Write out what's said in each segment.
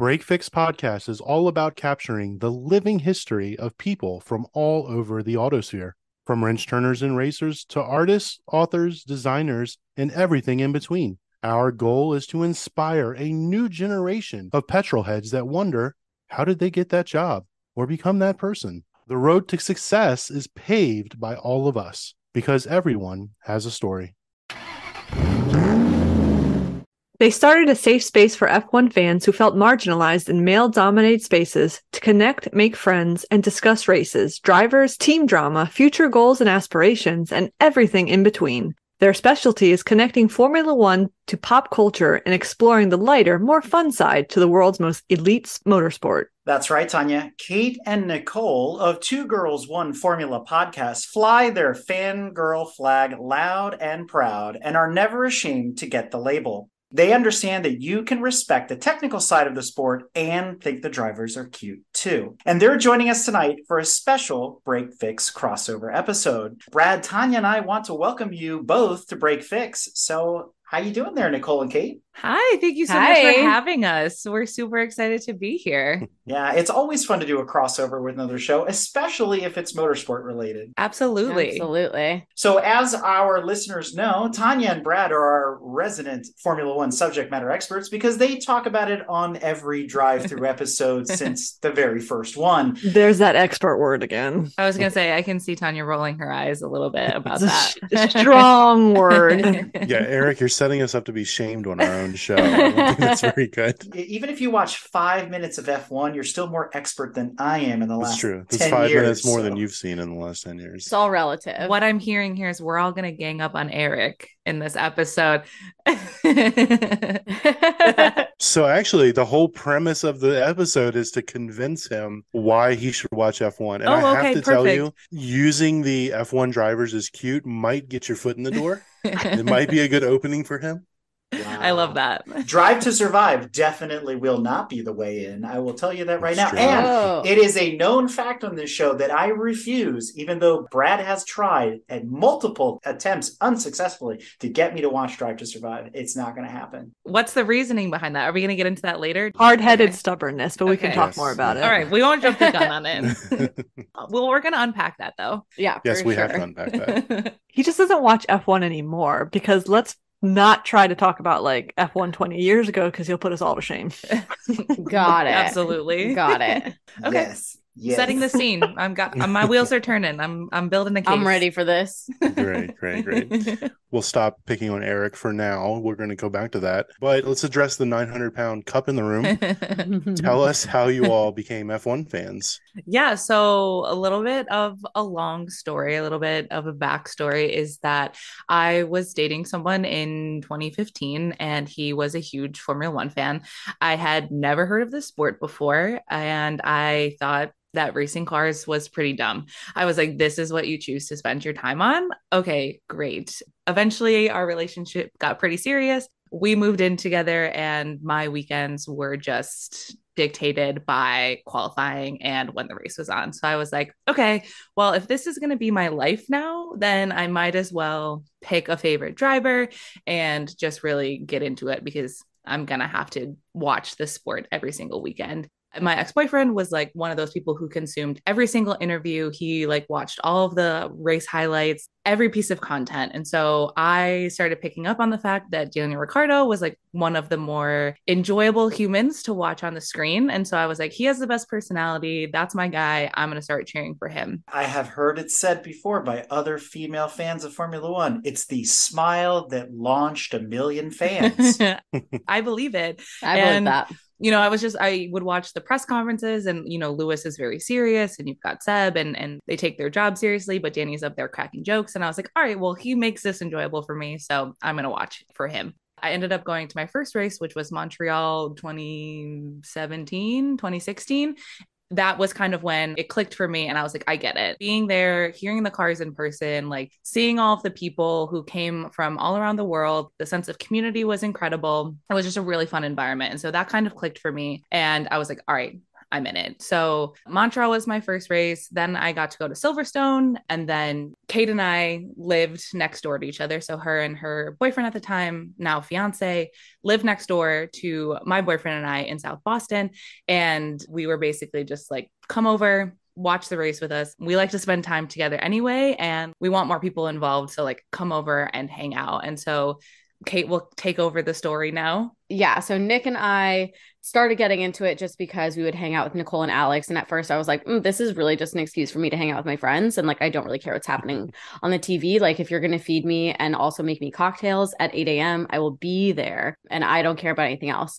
Break Fix Podcast is all about capturing the living history of people from all over the autosphere, from wrench turners and racers to artists, authors, designers, and everything in between. Our goal is to inspire a new generation of petrol heads that wonder how did they get that job or become that person? The road to success is paved by all of us because everyone has a story. They started a safe space for F1 fans who felt marginalized in male dominated spaces to connect, make friends, and discuss races, drivers, team drama, future goals and aspirations, and everything in between. Their specialty is connecting Formula One to pop culture and exploring the lighter, more fun side to the world's most elite motorsport. That's right, Tanya. Kate and Nicole of Two Girls One Formula podcast fly their fangirl flag loud and proud and are never ashamed to get the label. They understand that you can respect the technical side of the sport and think the drivers are cute too. And they're joining us tonight for a special Break Fix crossover episode. Brad, Tanya, and I want to welcome you both to Break Fix. So, how you doing there, Nicole and Kate? Hi, thank you so Hi. much for having us. We're super excited to be here. Yeah, it's always fun to do a crossover with another show, especially if it's motorsport related. Absolutely. Absolutely. So, as our listeners know, Tanya and Brad are our resident Formula One subject matter experts because they talk about it on every drive through episode since the very first one. There's that expert word again. I was going to say, I can see Tanya rolling her eyes a little bit about It's a that. sh- strong word. Yeah, Eric, you're setting us up to be shamed on our own show. I don't think that's very good. Even if you watch five minutes of F1, you're still more expert than I am in the That's last true. That's 10 five years, minutes more than you've seen in the last 10 years. It's all relative. what I'm hearing here is we're all going to gang up on Eric in this episode. So actually, the whole premise of the episode is to convince him why he should watch F1. And Oh, I have okay, to tell you, using the F1 drivers as cute might get your foot in the door. it might be a good opening for him. I love that. Drive to Survive definitely will not be the way in. I will tell you that right That's now. true. And Oh. it is a known fact on this show that I refuse, even though Brad has tried at multiple attempts unsuccessfully to get me to watch Drive to Survive. It's not going to happen. What's the reasoning behind that? Are we going to get into that later? Hard headed Okay. stubbornness, but we can talk Yes, more about it. All right, we won't jump the gun on it. Uh, well, we're going to unpack that though. yeah. yes, for we have sure. to unpack that. He just doesn't watch F1 anymore because let's not try to talk about like F1 20 years ago because he'll put us all to shame. Got it. Absolutely. Got it. Okay. Yes. Yes. Setting the scene. I'm got my wheels are turning. I'm I'm building a case. I'm ready for this. great, great, great. We'll stop picking on Eric for now. We're going to go back to that. But let's address the 900 pound cup in the room. Tell us how you all became F1 fans. yeah, so a little bit of a long story, a little bit of a backstory is that I was dating someone in 2015 and he was a huge Formula One fan. I had never heard of this sport before and I thought that racing cars was pretty dumb. I was like, this is what you choose to spend your time on? Okay, great. Eventually, our relationship got pretty serious. We moved in together, and my weekends were just dictated by qualifying and when the race was on. So I was like, okay, well, if this is going to be my life now, then I might as well pick a favorite driver and just really get into it because I'm going to have to watch the sport every single weekend my ex-boyfriend was like one of those people who consumed every single interview he like watched all of the race highlights every piece of content and so i started picking up on the fact that daniel ricciardo was like one of the more enjoyable humans to watch on the screen and so i was like he has the best personality that's my guy i'm going to start cheering for him I have heard it said before by other female fans of Formula One. It's the smile that launched a million fans. i believe it I believe that. You know, I was just I would watch the press conferences and you know, Lewis is very serious and you've got Seb and and they take their job seriously, but Danny's up there cracking jokes. And I was like, all right, well, he makes this enjoyable for me. So I'm gonna watch for him. I ended up going to my first race, which was Montreal 2017, 2016 that was kind of when it clicked for me and I was like I get it. Being there, hearing the cars in person, like seeing all of the people who came from all around the world, the sense of community was incredible. It was just a really fun environment. And so that kind of clicked for me and I was like all right, I'm in it. So Montreal was my first race. Then I got to go to Silverstone. And then Kate and I lived next door to each other. So her and her boyfriend at the time, now fiance, lived next door to my boyfriend and I in South Boston. And we were basically just like, come over, watch the race with us. We like to spend time together anyway, and we want more people involved. So, like, come over and hang out. And so, Kate will take over the story now. Yeah. So Nick and I started getting into it just because we would hang out with Nicole and Alex. And at first I was like, mm, this is really just an excuse for me to hang out with my friends. And like, I don't really care what's happening on the TV. Like, if you're going to feed me and also make me cocktails at 8 a.m., I will be there and I don't care about anything else.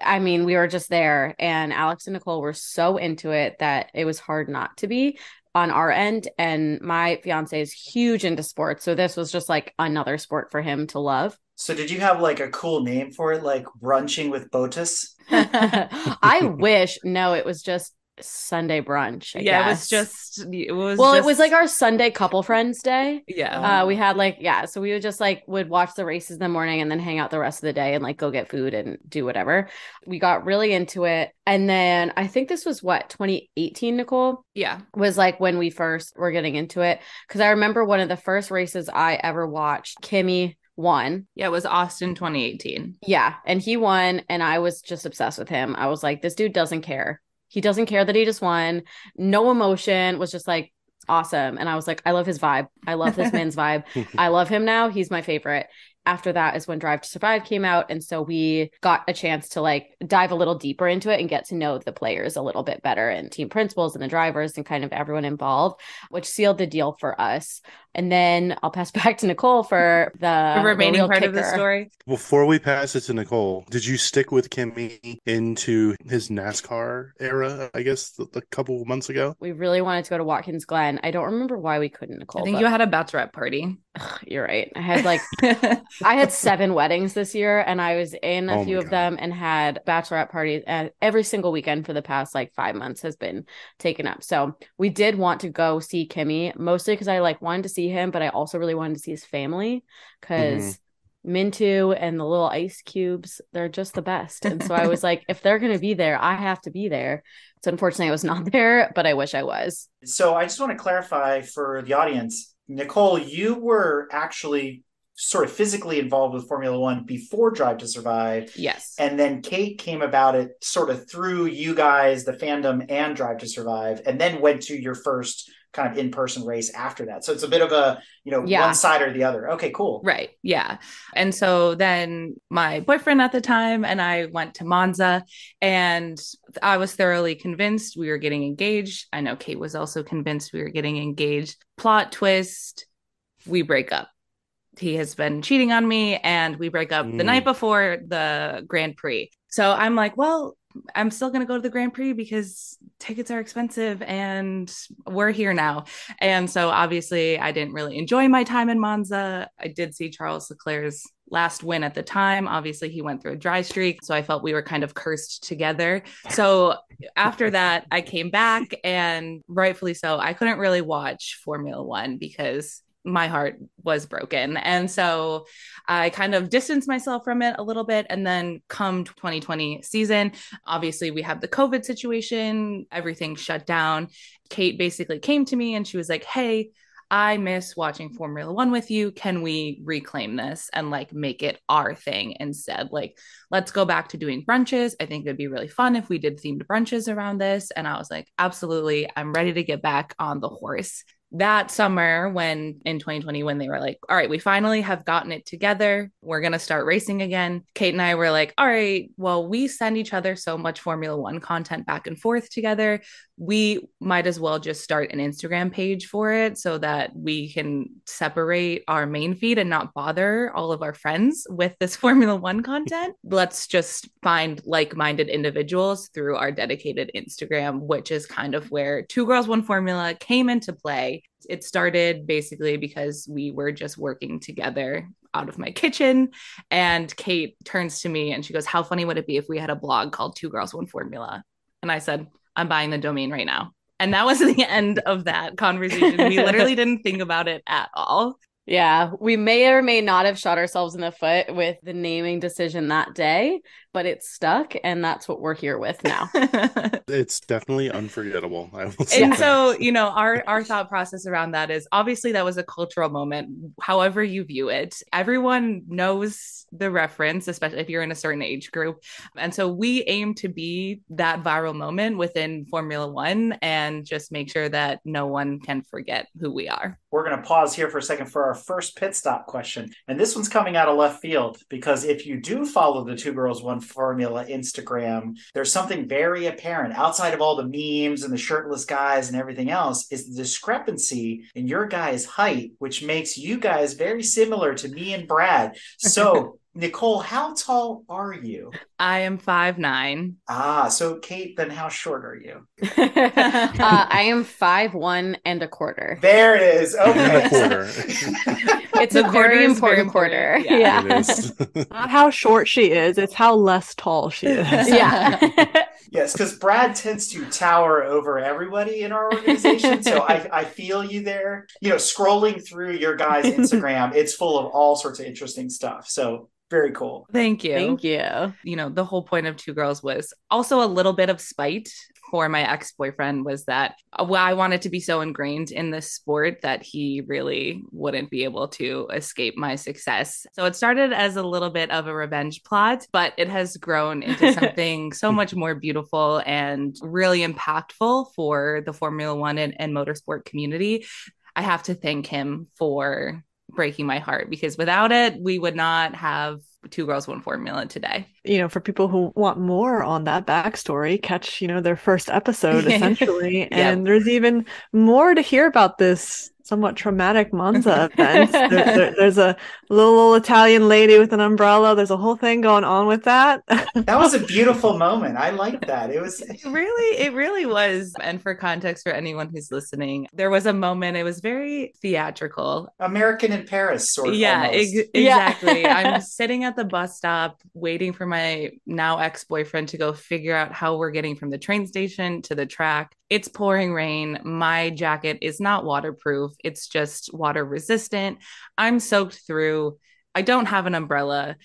I mean, we were just there and Alex and Nicole were so into it that it was hard not to be on our end and my fiance is huge into sports so this was just like another sport for him to love So did you have like a cool name for it, like brunching with Bottas? i wish no it was just sunday brunch I yeah, it was just, it was well it was like our sunday couple friends day yeah. uh we had like yeah so we would just like would watch the races in the morning and then hang out the rest of the day and like go get food and do whatever we got really into it and then i think this was what 2018 nicole yeah. was like when we first were getting into it because I remember one of the first races I ever watched. Kimi won. Yeah. It was Austin 2018. Yeah, and he won, and I was just obsessed with him. I was like, this dude doesn't care. He doesn't care that he just won. No emotion. Was just like awesome, and I was like, I love his vibe. I love this man's vibe. I love him now. He's my favorite. After that is when Drive to Survive came out. And so we got a chance to like dive a little deeper into it and get to know the players a little bit better and team principals and the drivers and kind of everyone involved, which sealed the deal for us. And then I'll pass back to Nicole for the, the the remaining real part of the story. Before we pass it to Nicole, did you stick with Kimi into his NASCAR era? I guess a couple months ago. We really wanted to go to Watkins Glen. I don't remember why we couldn't, Nicole. I think but- you had a bachelorette party. You're right. I had like I had seven weddings this year, and I was in a Oh few of God. them and had bachelorette parties. And every single weekend for the past like five months has been taken up. So we did want to go see Kimi, mostly because I like wanted to see him, but I also really wanted to see his family because mm-hmm. Minttu and the little ice cubes, they're just the best. And so I was like, if they're gonna be there, I have to be there. So unfortunately, I was not there, but I wish I was. So I just want to clarify for the audience, Nicole, you were actually sort of physically involved with Formula One before Drive to Survive. yes. And then Kate came about it sort of through you guys, the fandom, and Drive to Survive, and then went to your first kind of in-person race after that. So it's a bit of a, you know, Yeah. one side or the other. Okay, cool. Right. Yeah. And so then my boyfriend at the time and I went to Monza and I was thoroughly convinced we were getting engaged. I know Kate was also convinced we were getting engaged. Plot twist, we break up. He has been cheating on me and we break up the Mm. night before the Grand Prix. So I'm like, well, I'm still going to go to the Grand Prix because tickets are expensive and we're here now. And so obviously, I didn't really enjoy my time in Monza. I did see Charles Leclerc's last win at the time. Obviously, he went through a dry streak. So I felt we were kind of cursed together. So after that, I came back and rightfully so, I couldn't really watch Formula One because my heart was broken. And so I kind of distanced myself from it a little bit. And then come 2020 season, obviously we have the COVID situation, everything shut down. Kate basically came to me and she was like, Hey, I miss watching Formula One with you. Can we reclaim this and like make it our thing instead? Like, let's go back to doing brunches. I think it'd be really fun if we did themed brunches around this. And I was like, absolutely. I'm ready to get back on the horse. That summer, when in 2020, when they were like, all right, we finally have gotten it together, we're going to start racing again. Kate and I were like, all right, well, we send each other so much Formula One content back and forth together we might as well just start an Instagram page for it so that we can separate our main feed and not bother all of our friends with this Formula One content. Let's just find like minded individuals through our dedicated Instagram, which is kind of where Two Girls, One Formula came into play. It started basically because we were just working together out of my kitchen. And Kate turns to me and she goes, How funny would it be if we had a blog called Two Girls, One Formula? And I said, I'm buying the domain right now. And that was the end of that conversation. We literally didn't think about it at all. Yeah, we may or may not have shot ourselves in the foot with the naming decision that day, but it's stuck. And that's what we're here with now. It's definitely unforgettable. I will say. and that. so you know our our thought process around that is obviously that was a cultural moment however you view it everyone knows the reference especially if you're in a certain age group and so we aim to be that viral moment within formula one and just make sure that no one can forget who we are We're going to pause here for a second for our first pit stop question. And this one's coming out of left field because if you do follow the Two Girls One Formula Instagram, there's something very apparent outside of all the memes and the shirtless guys and everything else is the discrepancy in your guys' height, which makes you guys very similar to me and Brad. So, Nicole, how tall are you? i am five nine Ah, so Kate, then how short are you? uh, I am five one and a quarter. There it is. And Okay. a quarter. It's The a quarter very is very important quarter. important. Yeah. It is. Not how short she is, it's how less tall she is. Yeah. Yes, because Brad tends to tower over everybody in our organization. so I, I feel you there. You know, scrolling through your guys' Instagram, it's full of all sorts of interesting stuff. So very cool. thank you Thank you. you know the whole point of two girls was also a little bit of spite for my ex-boyfriend was that uh, well, I wanted to be so ingrained in this sport that he really wouldn't be able to escape my success. So it started as a little bit of a revenge plot, but it has grown into something so much more beautiful and really impactful for the Formula One and, and motorsport community. I have to thank him for breaking my heart because without it, we would not have two girls, one formula today. you know, for people who want more on that backstory, catch, you know, their first episode essentially. And there's even more to hear about this somewhat traumatic Monza event. There- there- there's a little, little Italian lady with an umbrella. There's a whole thing going on with that. That was a beautiful moment. I like that. It was It really, it really was. And for context, for anyone who's listening, there was a moment, it was very theatrical. American in Paris, sort of. yeah, almost. ex- Yeah. exactly. I'm sitting at the bus stop waiting for my now ex boyfriend to go figure out how we're getting from the train station to the track. It's pouring rain. My jacket is not waterproof, it's just water resistant. I'm soaked through. I don't have an umbrella.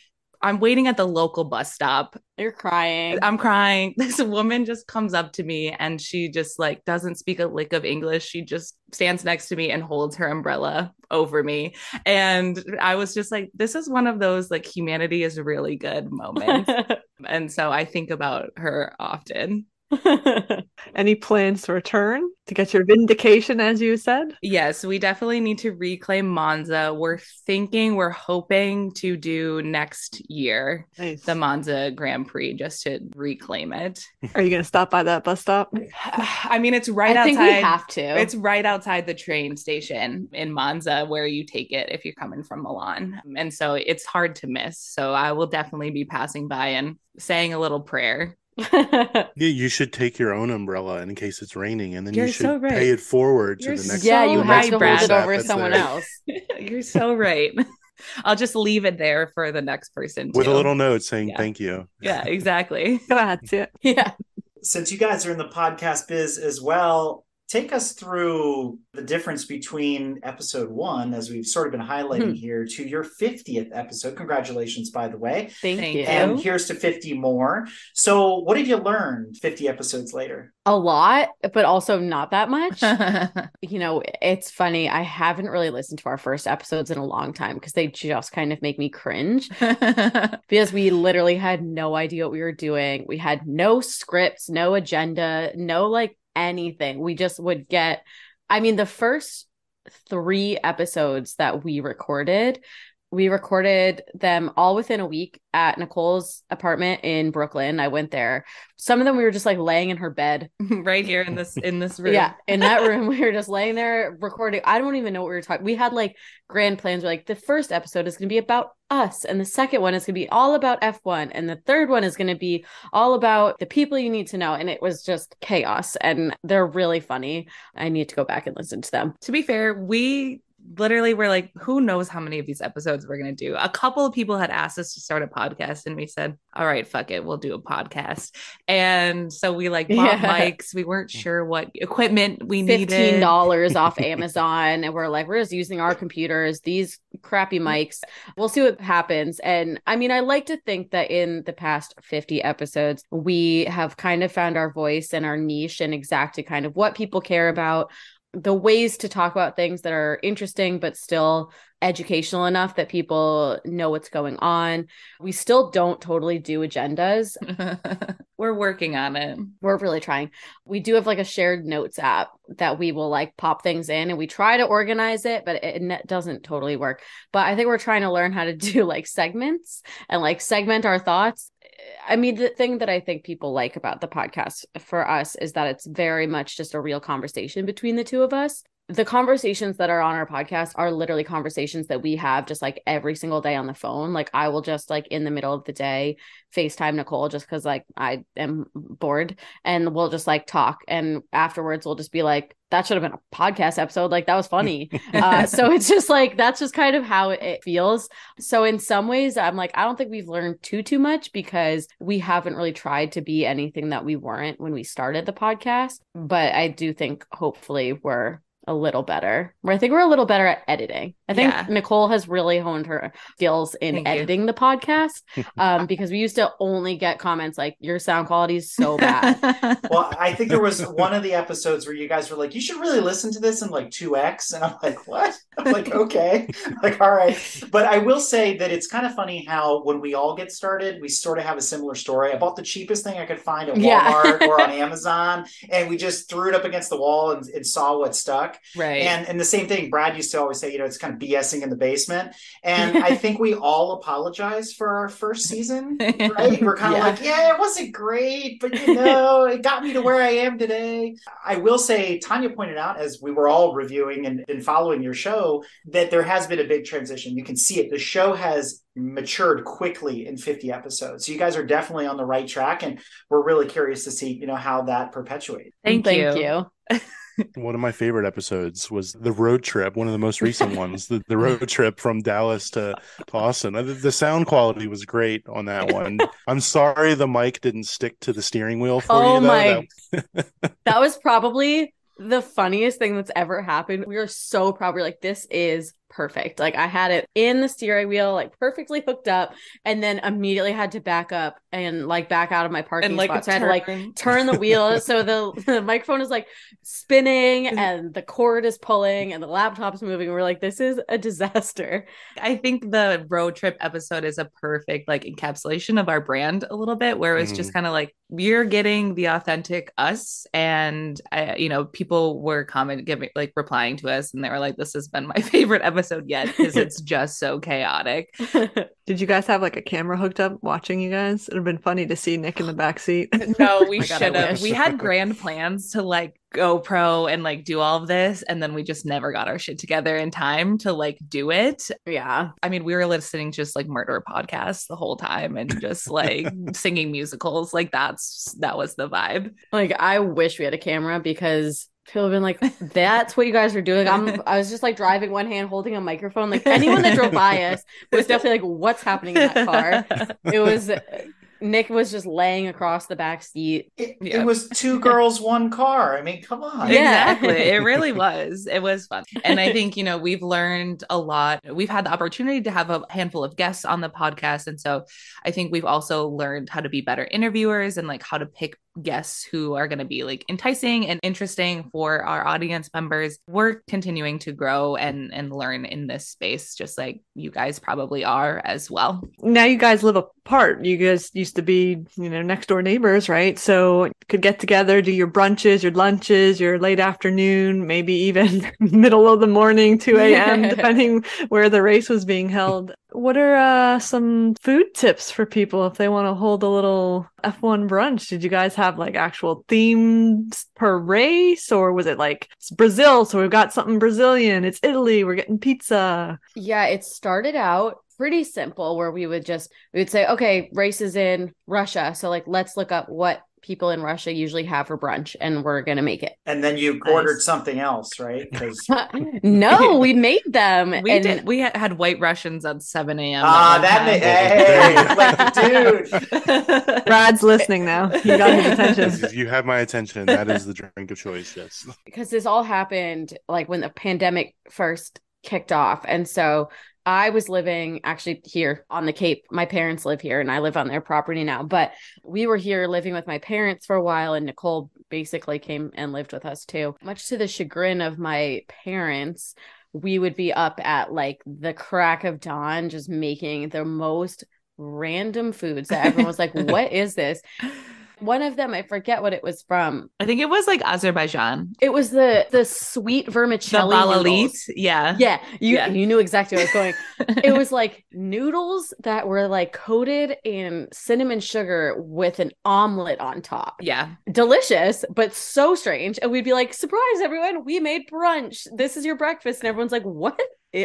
I'm waiting at the local bus stop. You're crying. I'm crying. This woman just comes up to me and she just like doesn't speak a lick of English. She just stands next to me and holds her umbrella over me. And I was just like, this is one of those like humanity is a really good moments. and so I think about her often. Any plans to return to get your vindication, as you said? Yes, we definitely need to reclaim Monza. We're thinking, we're hoping to do next year Nice. the Monza Grand Prix just to reclaim it. Are you going to stop by that bus stop? I mean, it's right I think outside. we have to. It's right outside the train station in Monza where you take it if you're coming from Milan. And so it's hard to miss. So I will definitely be passing by and saying a little prayer. Yeah, you should take your own umbrella in case it's raining, and then You're you should so right. pay it forward to You're the next. Person. Yeah, you the have to hold it Brad. over someone there. else. you're so right. I'll just leave it there for the next person. with a little note saying Yeah. thank you. Yeah, exactly. That's it. Yeah. since you guys are in the podcast biz as well, take us through the difference between episode one, as we've sort of been highlighting Hmm. here, to your 50th episode. Congratulations, by the way. Thank, Thank you. And here's to 50 more. So, what have you learned 50 episodes later? A lot, but also not that much. you know, it's funny. I haven't really listened to our first episodes in a long time because they just kind of make me cringe because we literally had no idea what we were doing. We had no scripts, no agenda, no like anything. We just would get, I mean, the first three episodes that we recorded, we recorded them all within a week at Nicole's apartment in Brooklyn. I went there. Some of them we were just like laying in her bed right here in this in this room. yeah, in that room, we were just laying there recording. I don't even know what we were talking. We had like grand plans. We're like, the first episode is going to be about us, and the second one is going to be all about F1, and the third one is going to be all about the people you need to know. And it was just chaos, and they're really funny. I need to go back and listen to them. To be fair, we literally we're like, who knows how many of these episodes we're gonna do? A couple of people had asked us to start a podcast, and we said, All right, fuck it, we'll do a podcast. And so we like bought Yeah. mics. We weren't sure what equipment we Fifteen needed. dollars off Amazon, and we're like, we're just using our computers, these crappy mm-hmm. mics. We'll see what happens. And I mean, I like to think that in the past 50 episodes, we have kind of found our voice and our niche and exactly kind of what people care about, the ways to talk about things that are interesting but still educational enough that people know what's going on. We still don't totally do agendas. we're working on it. We're really trying. We do have like a shared notes app that we will like pop things in and we try to organize it, but it, it doesn't totally work. But I think we're trying to learn how to do like segments and like segment our thoughts. I mean, the thing that I think people like about the podcast for us is that it's very much just a real conversation between the two of us. The conversations that are on our podcast are literally conversations that we have just like every single day on the phone. Like, I will just like in the middle of the day FaceTime Nicole just because like I am bored and we'll just like talk. And afterwards, we'll just be like, that should have been a podcast episode. Like, that was funny. uh, so it's just like, that's just kind of how it feels. So, in some ways, I'm like, I don't think we've learned too, too much because we haven't really tried to be anything that we weren't when we started the podcast. But I do think hopefully we're a little better. Where I think we're a little better at editing. I think Yeah. Nicole has really honed her skills in Thank you. editing the podcast um, because we used to only get comments like your sound quality is so bad. Well, I think there was one of the episodes where you guys were like, "You should really listen to this in like two x," and I'm like, "What?" I'm like, "Okay," like, "All right." But I will say that it's kind of funny how when we all get started, we sort of have a similar story. I bought the cheapest thing I could find at Yeah. Walmart or on Amazon, and we just threw it up against the wall and, and saw what stuck. Right. And and the same thing, Brad used to always say, you know, it's kind of BSing in the basement. And I think we all apologize for our first season, right? We're kind of Yeah. like, yeah, it wasn't great, but you know, it got me to where I am today. I will say, Tanya pointed out as we were all reviewing and, and following your show that there has been a big transition. You can see it. The show has matured quickly in 50 episodes. So you guys are definitely on the right track. And we're really curious to see, you know, how that perpetuates. Thank, Thank you. you. One of my favorite episodes was the road trip, one of the most recent ones, the, the road trip from Dallas to, to Austin. Uh, The, the sound quality was great on that one. I'm sorry the mic didn't stick to the steering wheel for Oh you. Though. my- That- That was probably the funniest thing that's ever happened. We were so proud. We are like, this is perfect. Like I had it in the steering wheel, like perfectly hooked up, and then immediately had to back up and like back out of my parking And like spot. a So I had to like turn. turn the wheel so the, the microphone is like spinning and the cord is pulling and the laptop's moving. We're like, this is a disaster. I think the road trip episode is a perfect like encapsulation of our brand a little bit, where it's just kind of like we're getting the authentic us, and uh, you know, people were comment giving like replying to us, and they were like, "This has been my favorite episode yet because it's just so chaotic." Did you guys have like a camera hooked up watching you guys? It'd have been funny to see Nick in the back seat. No, we my God, I should have. We had grand plans to like GoPro and like do all of this, and then we just never got our shit together in time to like do it. yeah. I mean, we were listening to just like murder podcasts the whole time and just like singing musicals. Like that's that was the vibe. Like I wish we had a camera because people have been like, "That's what you guys are doing." I'm. I was just like driving one hand, holding a microphone. Like anyone that drove by us was definitely like, "What's happening in that car?" It was. Nick was just laying across the back seat. It, Yeah. it was two girls, one car. I mean, come on. Yeah. Exactly. It really was. It was fun. And I think, you know, we've learned a lot. We've had the opportunity to have a handful of guests on the podcast. And so I think we've also learned how to be better interviewers and like how to pick guests who are going to be like enticing and interesting for our audience members. We're continuing to grow and and learn in this space just like you guys probably are as well. now you guys live apart. You guys used to be, you know, next door neighbors, right? So could get together, do your brunches, your lunches, your late afternoon, maybe even middle of the morning, 2 a.m., depending where the race was being held. What are uh, some food tips for people if they want to hold a little F1 brunch? Did you guys have like actual themes per race, or was it like it's Brazil? So we've got something Brazilian. It's Italy. We're getting pizza. Yeah, it started out pretty simple where we would just we would say, okay, races in Russia. So like let's look up what people in Russia usually have for brunch, and we're gonna make it. And then you Nice. ordered something else, right? Because no, we made them. We and did. We had- had white Russians at 7 a.m. ah, at that one may, time. hey, like dude. Brad's listening now. You got his attention. you have my attention. That is the drink of choice. Yes. because this all happened like when the pandemic first kicked off. And so I was living actually here on the Cape. My parents live here and I live on their property now. But we were here living with my parents for a while, and Nicole basically came and lived with us too. Much to the chagrin of my parents, we would be up at like the crack of dawn, just making the most random foods that everyone was like, What is this? One of them, I forget what it was from. I think it was like Azerbaijan. It was the the sweet vermicelli. noodles. Yeah. Yeah, you Yeah. you knew exactly where I was going. it was like noodles that were like coated in cinnamon sugar with an omelet on top. Yeah. Delicious, but so strange. And we'd be like, "Surprise, everyone! We made brunch. This is your breakfast." And everyone's like, "What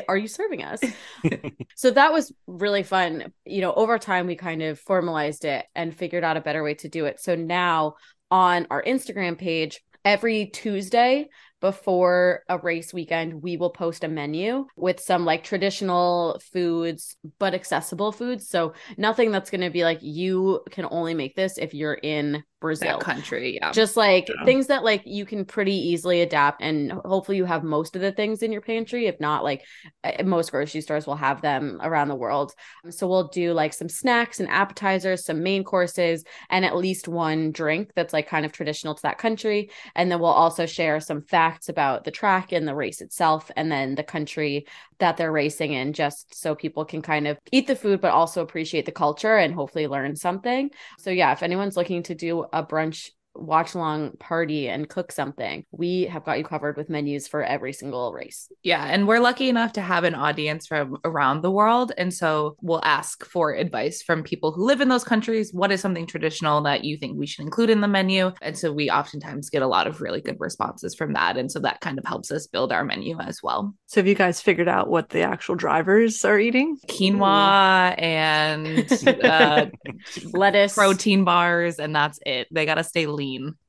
are you serving us?" so that was really fun. You know, over time we kind of formalized it and figured out a better way to do it. So now on our Instagram page, every Tuesday before a race weekend, we will post a menu with some like traditional foods, but accessible foods. So nothing that's going to be like, you can only make this if you're in Brazil. That country. Yeah. Just like Yeah. things that like you can pretty easily adapt, and hopefully you have most of the things in your pantry. If not, like uh, most grocery stores will have them around the world. So we'll do like some snacks and appetizers, some main courses, and at least one drink that's like kind of traditional to that country. And then we'll also share some facts about the track and the race itself, and then the country that they're racing in, just so people can kind of eat the food, but also appreciate the culture and hopefully learn something. So, yeah, if anyone's looking to do a brunch watch along party and cook something, we have got you covered with menus for every single race. Yeah, and we're lucky enough to have an audience from around the world. And so we'll ask for advice from people who live in those countries. What is something traditional that you think we should include in the menu? And so we oftentimes get a lot of really good responses from that. And so that kind of helps us build our menu as well. So have you guys figured out what the actual drivers are eating? Quinoa and uh, Lettuce. protein bars, and that's it. They got to stay lean.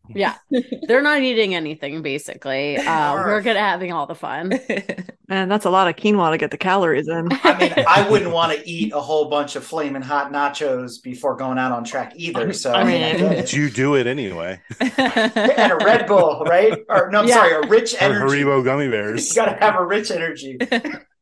Yeah. They're not eating anything, basically. Uh, we're Arf. good at having all the fun. Man, that's a lot of quinoa to get the calories in. I mean, I wouldn't want to eat a whole bunch of flaming hot nachos before going out on track either. So I mean, I mean, get But you do it anyway. and a Red Bull, right? Or no, I'm Yeah. sorry, a rich Or energy. Haribo gummy bears. You got to have a rich energy.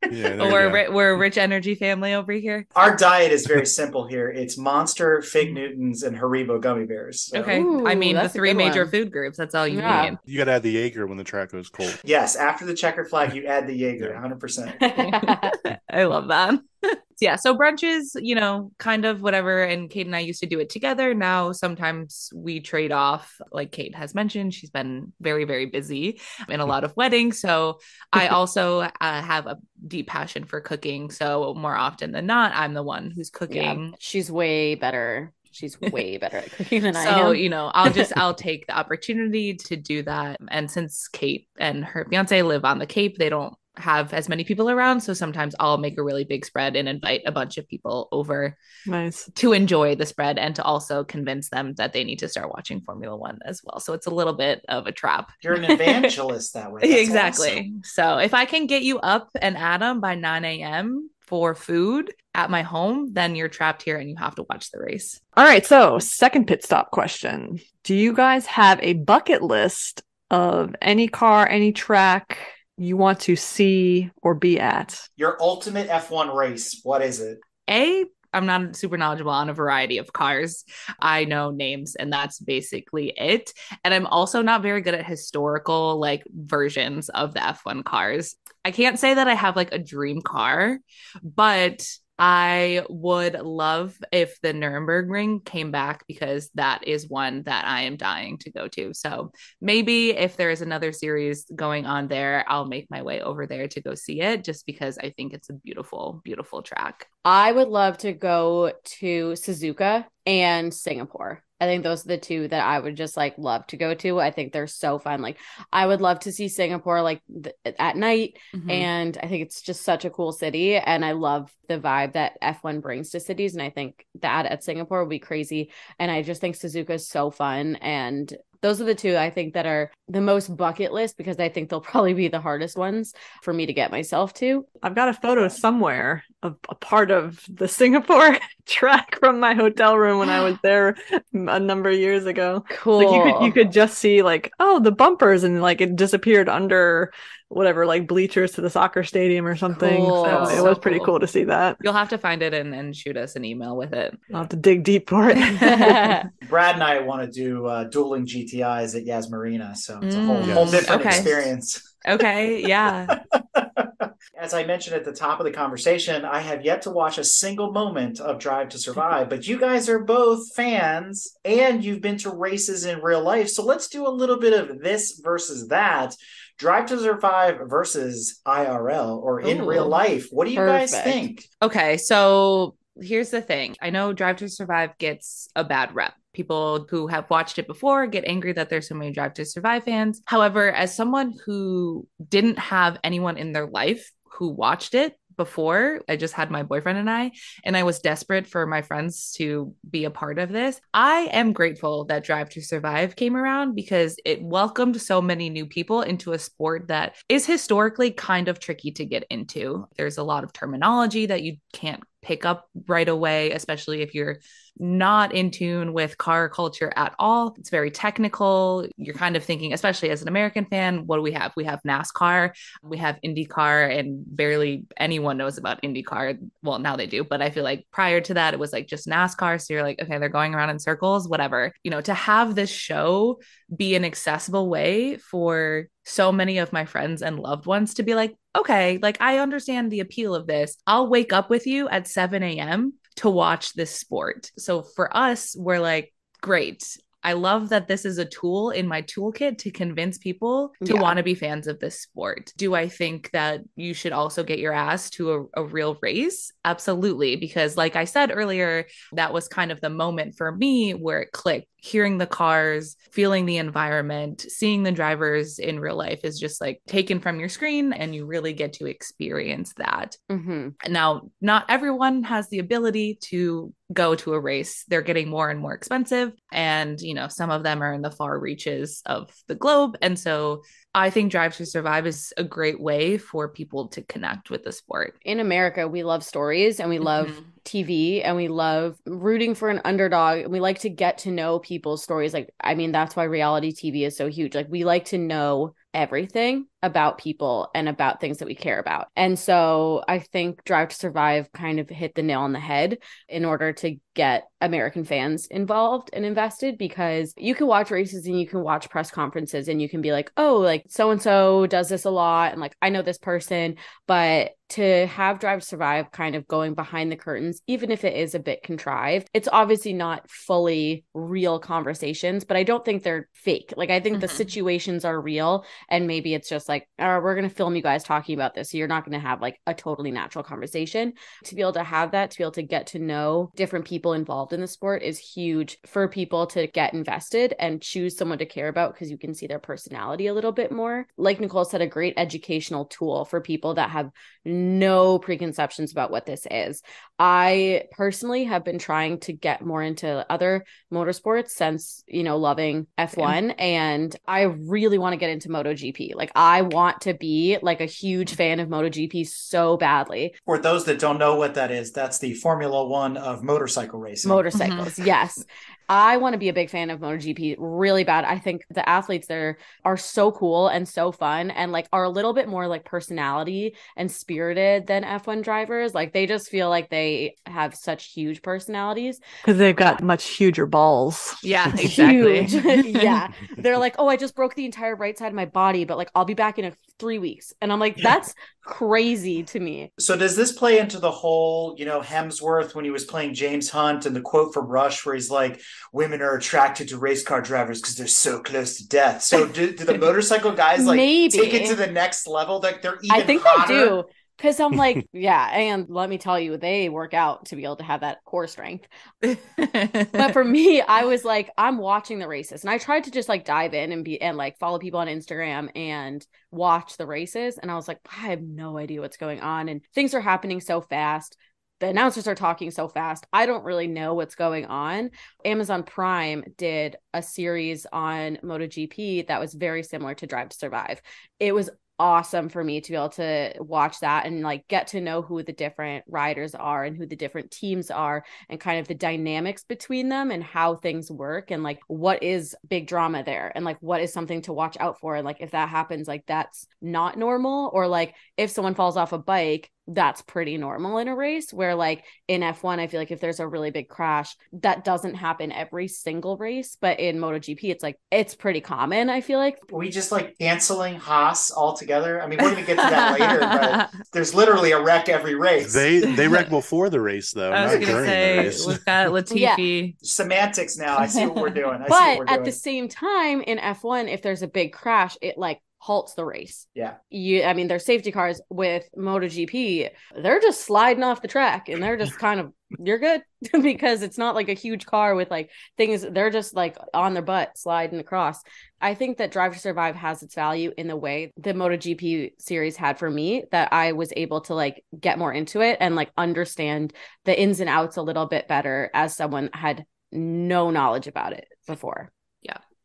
Yeah, there we're, ri- we're a rich energy family over here. Our diet is very simple here. It's Monster, Fig Newtons, and Haribo gummy bears. So, Okay. I mean, the three major one. food groups. That's all you Yeah. need. You got to add the Jaeger when the track goes cold. Yes, after the checker flag, you add the Jaeger, 100%. I love that. yeah. So brunches, you know, kind of whatever. And Kate and I used to do it together. Now sometimes we trade off. Like Kate has mentioned, she's been very, very busy in a lot of weddings. So I also uh, have a deep passion for cooking. So more often than not, I'm the one who's yeah. cooking. She's way better. She's way better at cooking than I So, you know, I'll just I'll take the opportunity to do that. And since Kate and her fiance live on the Cape, they don't have as many people around. So sometimes I'll make a really big spread and invite a bunch of people over Nice. to enjoy the spread and to also convince them that they need to start watching Formula One as well. So it's a little bit of a trap. You're an evangelist that way. That's exactly. awesome. So if I can get you up and Adam by 9 a.m. for food at my home, then you're trapped here and you have to watch the race. All right. So, second pit stop question Do you guys have a bucket list of any car, any track you want to see or be at? Your ultimate F1 race, what is it? A, I'm not super knowledgeable on a variety of cars. I know names and that's basically it. And I'm also not very good at historical like versions of the F1 cars. I can't say that I have like a dream car, but I would love if the Nürburgring came back because that is one that I am dying to go to. So maybe if there is another series going on there, I'll make my way over there to go see it just because I think it's a beautiful, beautiful track. I would love to go to Suzuka and Singapore. I think those are the two that I would just like love to go to. I think they're so fun. Like I would love to see Singapore like th- at night Mhm. and I think it's just such a cool city and I love the vibe that F1 brings to cities and I think that at Singapore would be crazy and I just think Suzuka is so fun and those are the two I think that are the most bucket list because I think they'll probably be the hardest ones for me to get myself to. I've got a photo somewhere of a part of the Singapore track from my hotel room when I was there a number of years ago. Cool. Like you could you could just see like oh the bumpers and like it disappeared under whatever like bleachers to the soccer stadium or something. Cool. So it So was pretty cool. cool to see that. You'll have to find it and, and shoot us an email with it. I'll have to dig deep for it. Brad and I want to do uh, dueling GTIs at Yas Marina, so it's a whole, Mm, whole different okay. experience. Okay, yeah. As I mentioned at the top of the conversation, I have yet to watch a single moment of Drive to Survive, but you guys are both fans and you've been to races in real life. So let's do a little bit of this versus that. Drive to Survive versus IRL or in Ooh, real life. What do you guys think? Okay, so here's the thing. I know Drive to Survive gets a bad rep. People who have watched it before get angry that there's so many Drive to Survive fans. However, as someone who didn't have anyone in their life who watched it before, I just had my boyfriend and I, and I was desperate for my friends to be a part of this. I am grateful that Drive to Survive came around because it welcomed so many new people into a sport that is historically kind of tricky to get into. There's a lot of terminology that you can't pick up right away, especially if you're not in tune with car culture at all. It's very technical. You're kind of thinking, especially as an American fan, what do we have? We have NASCAR, we have IndyCar, and barely anyone knows about IndyCar. Well, now they do, but I feel like prior to that, it was like just NASCAR. So you're like, okay, they're going around in circles, whatever. You know, to have this show be an accessible way for so many of my friends and loved ones to be like, okay, like I understand the appeal of this. I'll wake up with you at 7 a.m. to watch this sport. So for us, we're like, great. I love that this is a tool in my toolkit to convince people to Yeah. want to be fans of this sport. Do I think that you should also get your ass to a, a real race? Absolutely. Because, like I said earlier, that was kind of the moment for me where it clicked. Hearing the cars, feeling the environment, seeing the drivers in real life is just like taken from your screen, and you really get to experience that. hmm Now, not everyone has the ability to go to a race. They're getting more and more expensive. And, you know, some of them are in the far reaches of the globe. And so I think Drive to Survive is a great way for people to connect with the sport. In America, we love stories and we love Mhm. TV and we love rooting for an underdog and we like to get to know people's stories. Like, I mean, that's why reality TV is so huge. Like, we like to know everything about people and about things that we care about. And so I think Drive to Survive kind of hit the nail on the head in order to get American fans involved and invested because you can watch races and you can watch press conferences and you can be like, oh, like so and so does this a lot. And like, I know this person. But to have Drive to Survive kind of going behind the curtains, even if it is a bit contrived, it's obviously not fully real conversations, but I don't think they're fake. Like, I think the Mhm. situations are real. And maybe it's just like, oh, we're going to film you guys talking about this. So you're not going to have like a totally natural conversation. To be able to have that, to be able to get to know different people involved in the sport is huge for people to get invested and choose someone to care about because you can see their personality a little bit more. Like Nicole said, a great educational tool for people that have no preconceptions about what this is. I personally have been trying to get more into other motorsports since, you know, loving F1 and I really want to get into MotoGP. Like I want to be like a huge fan of MotoGP so badly. For those that don't know what that is, that's the Formula One of motorcycle racing. Motorcycles, mm-hmm. yes. I want to be a big fan of MotoGP really bad. I think the athletes there are so cool and so fun and like are a little bit more like personality and spirited than F1 drivers. Like they just feel like they have such huge personalities. Because they've got much huger balls. Yeah, exactly. Huge. yeah. They're like, "Oh, I just broke the entire right side of my body, but like I'll be back in a 3 weeks." And I'm like, "That's crazy to me." So does this play into the whole, you know, Hemsworth when he was playing James Hunt and the quote from Rush where he's like, women are attracted to race car drivers because they're so close to death. So do, do the motorcycle guys like Maybe. take it to the next level? Like they're even I think hotter? they do. Because I'm like, yeah, and let me tell you, they work out to be able to have that core strength. But for me, I was like, I'm watching the races, and I tried to just like dive in and be and like follow people on Instagram and watch the races, and I was like, I have no idea what's going on, and things are happening so fast. The announcers are talking so fast. I don't really know what's going on. Amazon Prime did a series on MotoGP that was very similar to Drive to Survive. It was awesome for me to be able to watch that and like get to know who the different riders are and who the different teams are and kind of the dynamics between them and how things work and like what is big drama there and like what is something to watch out for. And like if that happens like that's not normal or like if someone falls off a bike that's pretty normal in a race where like in F1 I feel like if there's a really big crash that doesn't happen every single race but in MotoGP it's like it's pretty common I feel like we just like canceling Haas altogether. I mean, we're gonna get to that later, but there's literally a wreck every race. They they wreck before the race though, I was not gonna say we've got Latifi. Semantics now. I see what we're doing. I see what but we're at doing. the same time in F1 if there's a big crash it like halts the race. Yeah. you i mean their safety cars with MotoGP they're just sliding off the track and they're just kind of you're good because it's not like a huge car with like things they're just like on their butt sliding across. I think that drive to survive has its value in the way the MotoGP series had for me that i was able to like get more into it and like understand the ins and outs a little bit better as someone had no knowledge about it before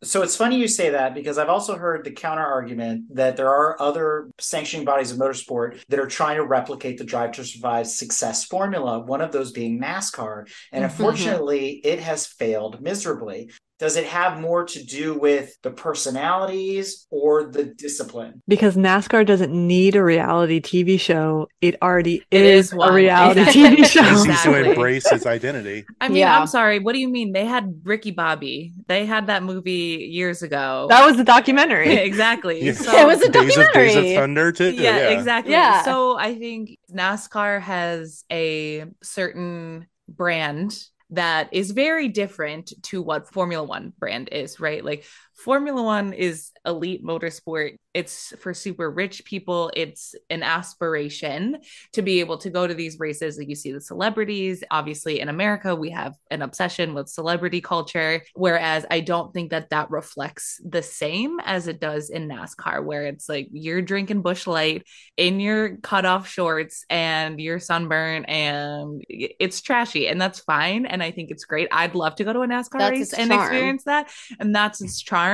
So it's funny you say that because I've also heard the counter argument that there are other sanctioning bodies of motorsport that are trying to replicate the Drive to Survive success formula, one of those being NASCAR. And Mhm. unfortunately, it has failed miserably. Does it have more to do with the personalities or the discipline? Because NASCAR doesn't need a reality TV show. It already It is, is a reality TV show. It needs to embrace its identity. I mean, Yeah. I'm sorry. What do you mean? They had Ricky Bobby. They had that movie years ago. That was the documentary. exactly. Yeah. So, It was a Days of Days of. Thunder too. yeah, exactly. Yeah. So I think NASCAR has a certain brand that is very different to what Formula One brand is, right? Like Formula One is elite motorsport. It's for super rich people. It's an aspiration to be able to go to these races. Like you see the celebrities. Obviously, in America, we have an obsession with celebrity culture. Whereas I don't think that that reflects the same as it does in NASCAR, where it's like you're drinking Busch Light in your cutoff shorts and you're sunburned and it's trashy and that's fine. And I think it's great. I'd love to go to a NASCAR That's race and charm. experience that. And that's its charm,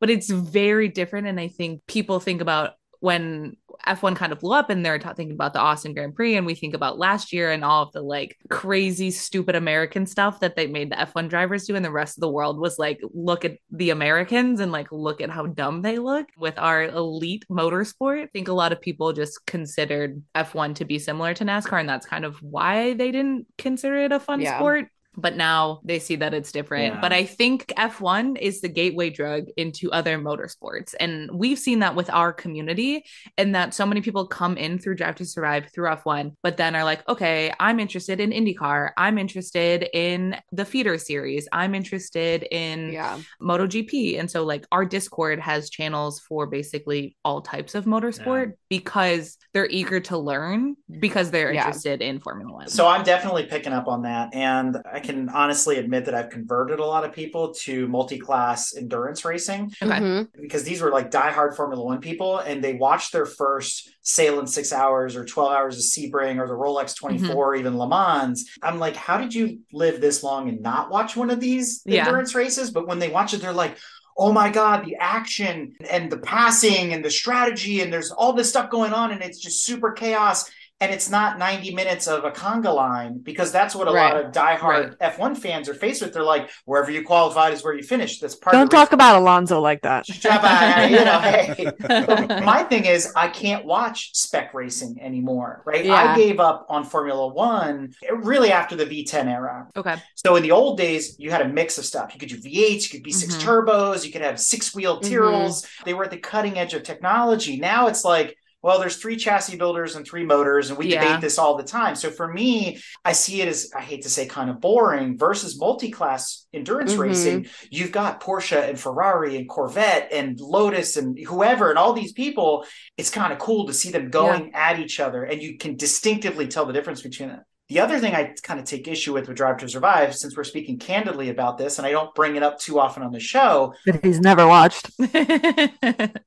but it's very different. And I think people think about when F1 kind of blew up and they're ta- thinking about the Austin Grand Prix and we think about last year and all of the like crazy stupid American stuff that they made the F1 drivers do and the rest of the world was like look at the Americans and like look at how dumb they look with our elite motorsport. I think a lot of people just considered F1 to be similar to NASCAR and that's kind of why they didn't consider it a fun Yeah. sport but now they see that it's different. Yeah. But I think F1 is the gateway drug into other motorsports. And we've seen that with our community, and that so many people come in through Drive to Survive through F1, but then are like, okay, I'm interested in IndyCar. I'm interested in the feeder series. I'm interested in yeah MotoGP. And so, like, our Discord has channels for basically all types of motorsport because they're eager to learn because they're Yeah. interested in Formula One. So I'm definitely picking up on that. And I can honestly admit that I've converted a lot of people to multi class endurance racing. Okay. Mhm. because these were like diehard Formula One people, and they watched their first Sahlen's six hours or 12 hours of Sebring or the Rolex 24, even Le Mans. I'm like, how did you live this long and not watch one of these Yeah. endurance races? But when they watch it, they're like, oh my God, the action and the passing and the strategy, and there's all this stuff going on, and it's just super chaos. And it's not 90 minutes of a conga line because that's what a lot Right. of diehard F1 fans are faced with. They're like, wherever you qualified is where you finish. That's part Don't of talk about Alonso like that. Shut you know, hey. My thing is, I can't watch spec racing anymore, right? Yeah. I gave up on Formula One really after the V10 era. okay. So in the old days, you had a mix of stuff. You could do V8s, you could be 6 Mhm. turbos, you could have six wheel Mhm. Tyrrells. They were at the cutting edge of technology. Now it's like well, there's three chassis builders and three motors, and we Yeah. debate this all the time. So for me, I see it as I hate to say kind of boring versus multi-class endurance Mhm. racing. You've got Porsche and Ferrari and Corvette and Lotus and whoever and all these people. It's kind of cool to see them going at each other, and you can distinctively tell the difference between them. The other thing I kind of take issue with with Drive to Survive, since we're speaking candidly about this, and I don't bring it up too often on the show, that he's never watched.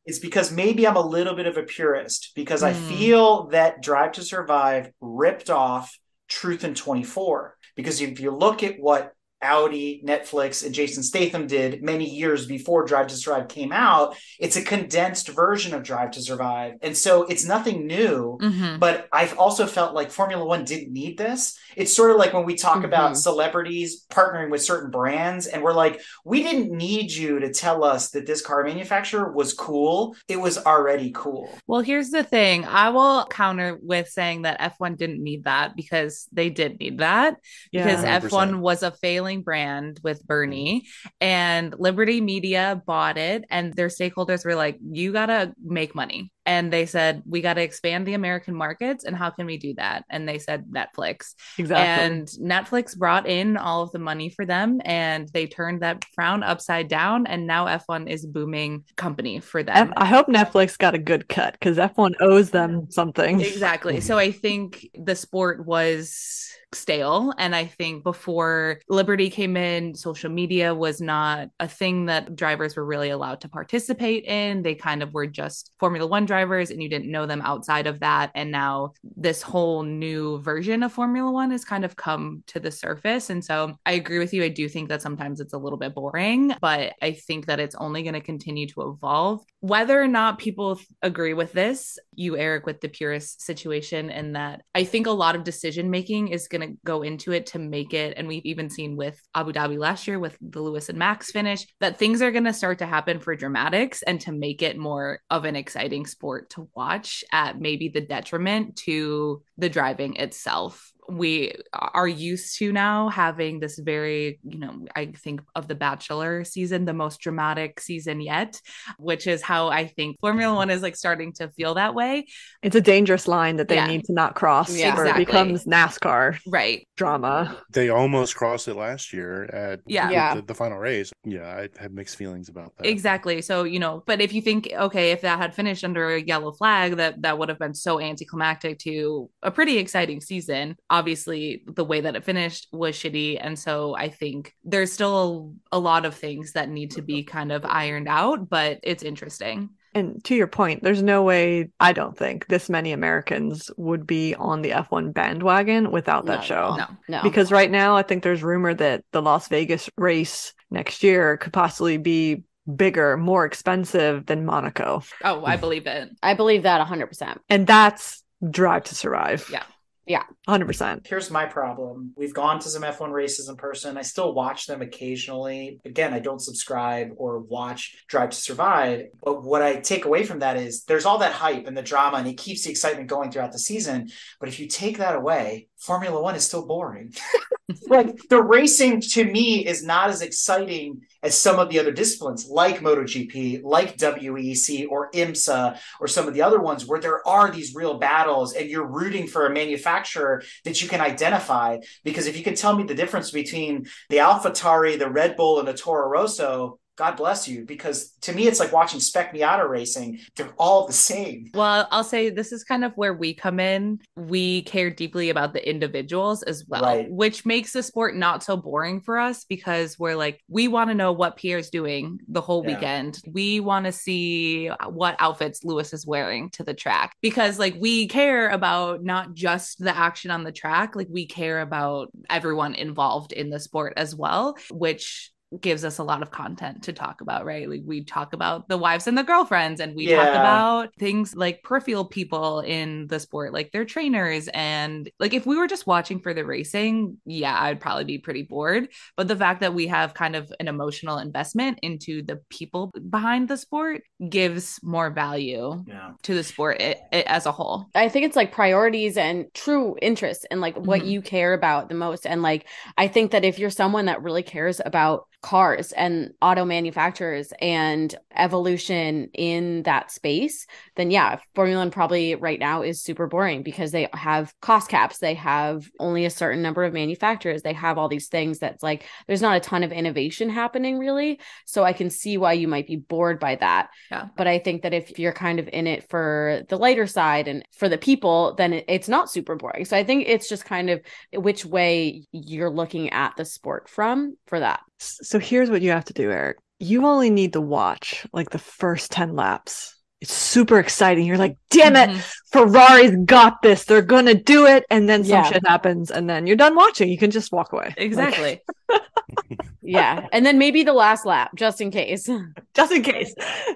is because maybe I'm a little bit of a purist because I Hmm. feel that Drive to Survive ripped off Truth in 24. Because if you look at what Audi, Netflix, and Jason Statham did many years before Drive to Survive came out, it's a condensed version of Drive to Survive. And so it's nothing new. Mhm. But I've also felt like Formula One didn't need this. It's sort of like when we talk about Mhm. celebrities partnering with certain brands, and we're like, we didn't need you to tell us that this car manufacturer was cool. It was already cool. Well, here's the thing. I will counter with saying that F1 didn't need that because they did need that because Yeah. F1 was a failing brand with Bernie mm-hmm. and Liberty Media bought it and their stakeholders were like, you got to make money. And they said, we got to expand the American markets. And how can we do that? And they said, Netflix. Exactly. And Netflix brought in all of the money for them and they turned that frown upside down. And now F1 is a booming company for them. I hope Netflix got a good cut because F1 owes them something. Exactly. So I think the sport was stale. And I think before Liberty came in, social media was not a thing that drivers were really allowed to participate in. They kind of were just Formula One drivers and you didn't know them outside of that. And now this whole new version of Formula One has kind of come to the surface. And so I agree with you. I do think that sometimes it's a little bit boring, but I think that it's only going to continue to evolve. Whether or not people agree with this, you, Eric, with the purist situation, and that I think a lot of decision making is going to go into it to make it. And we've even seen with Abu Dhabi last year with the Lewis and Max finish that things are going to start to happen for dramatics and to make it more of an exciting sport to watch at maybe the detriment to the driving itself we are used to now having this very, you know, I think of the Bachelor season, the most dramatic season yet, which is how I think Formula mm-hmm. One is like starting to feel that way. It's a dangerous line that they Yeah. need to not cross, Yeah. or it becomes NASCAR Right. drama. They almost crossed it last year at Yeah. Yeah. The, the final race. Yeah, I have mixed feelings about that. Exactly. So, you know, but if you think, okay, if that had finished under a yellow flag, that that would have been so anticlimactic to a pretty exciting season. Obviously, the way that it finished was shitty. And so I think there's still a, a lot of things that need to be kind of ironed out, but it's interesting. And to your point, there's no way, I don't think, this many Americans would be on the F1 bandwagon without that No, show. No. No. Because right now, I think there's rumor that the Las Vegas race next year could possibly be bigger, more expensive than Monaco. Oh, I believe it. I believe that 100%. And that's Drive to Survive. Yeah. Yeah. 100%. Here's my problem. We've gone to some F1 races in person. I still watch them occasionally. Again, I don't subscribe or watch Drive to Survive. But what I take away from that is there's all that hype and the drama, and it keeps the excitement going throughout the season. But if you take that away, Formula One is still boring. like the racing to me is not as exciting as some of the other disciplines like MotoGP, like WEC or IMSA or some of the other ones where there are these real battles and you're rooting for a manufacturer that you can identify. Because if you can tell me the difference between the AlphaTauri, the Red Bull, and the Toro Rosso, God bless you. Because to me, it's like watching Spec Miata racing. They're all the same. Well, I'll say this is kind of where we come in. We care deeply about the individuals as well, Right. which makes the sport not so boring for us because we're like, we want to know what Pierre's doing the whole Yeah. weekend. We want to see what outfits Lewis is wearing to the track because, like, we care about not just the action on the track, like, we care about everyone involved in the sport as well, which gives us a lot of content to talk about, right? Like we talk about the wives and the girlfriends, and we talk about things like peripheral people in the sport, like their trainers. And like if we were just watching for the racing, yeah, I'd probably be pretty bored. But the fact that we have kind of an emotional investment into the people behind the sport gives more value Yeah. to the sport it, it, as a whole. I think it's like priorities and true interests and like what Mhm. you care about the most. And like, I think that if you're someone that really cares about cars and auto manufacturers and evolution in that space, then yeah, Formula One probably right now is super boring because they have cost caps, they have only a certain number of manufacturers, they have all these things that's like there's not a ton of innovation happening really. So I can see why you might be bored by that. Yeah. But I think that if you're kind of in it for the lighter side and for the people, then it's not super boring. So I think it's just kind of which way you're looking at the sport from for that. So here's what you have to do, Eric. You only need to watch like the first 10 laps. It's super exciting. You're like, damn it, Mhm. Ferrari's got this. They're going to do it. And then some Yeah. shit happens. And then you're done watching. You can just walk away. Like, Exactly. Yeah. and then maybe the last lap, just in case. just in case.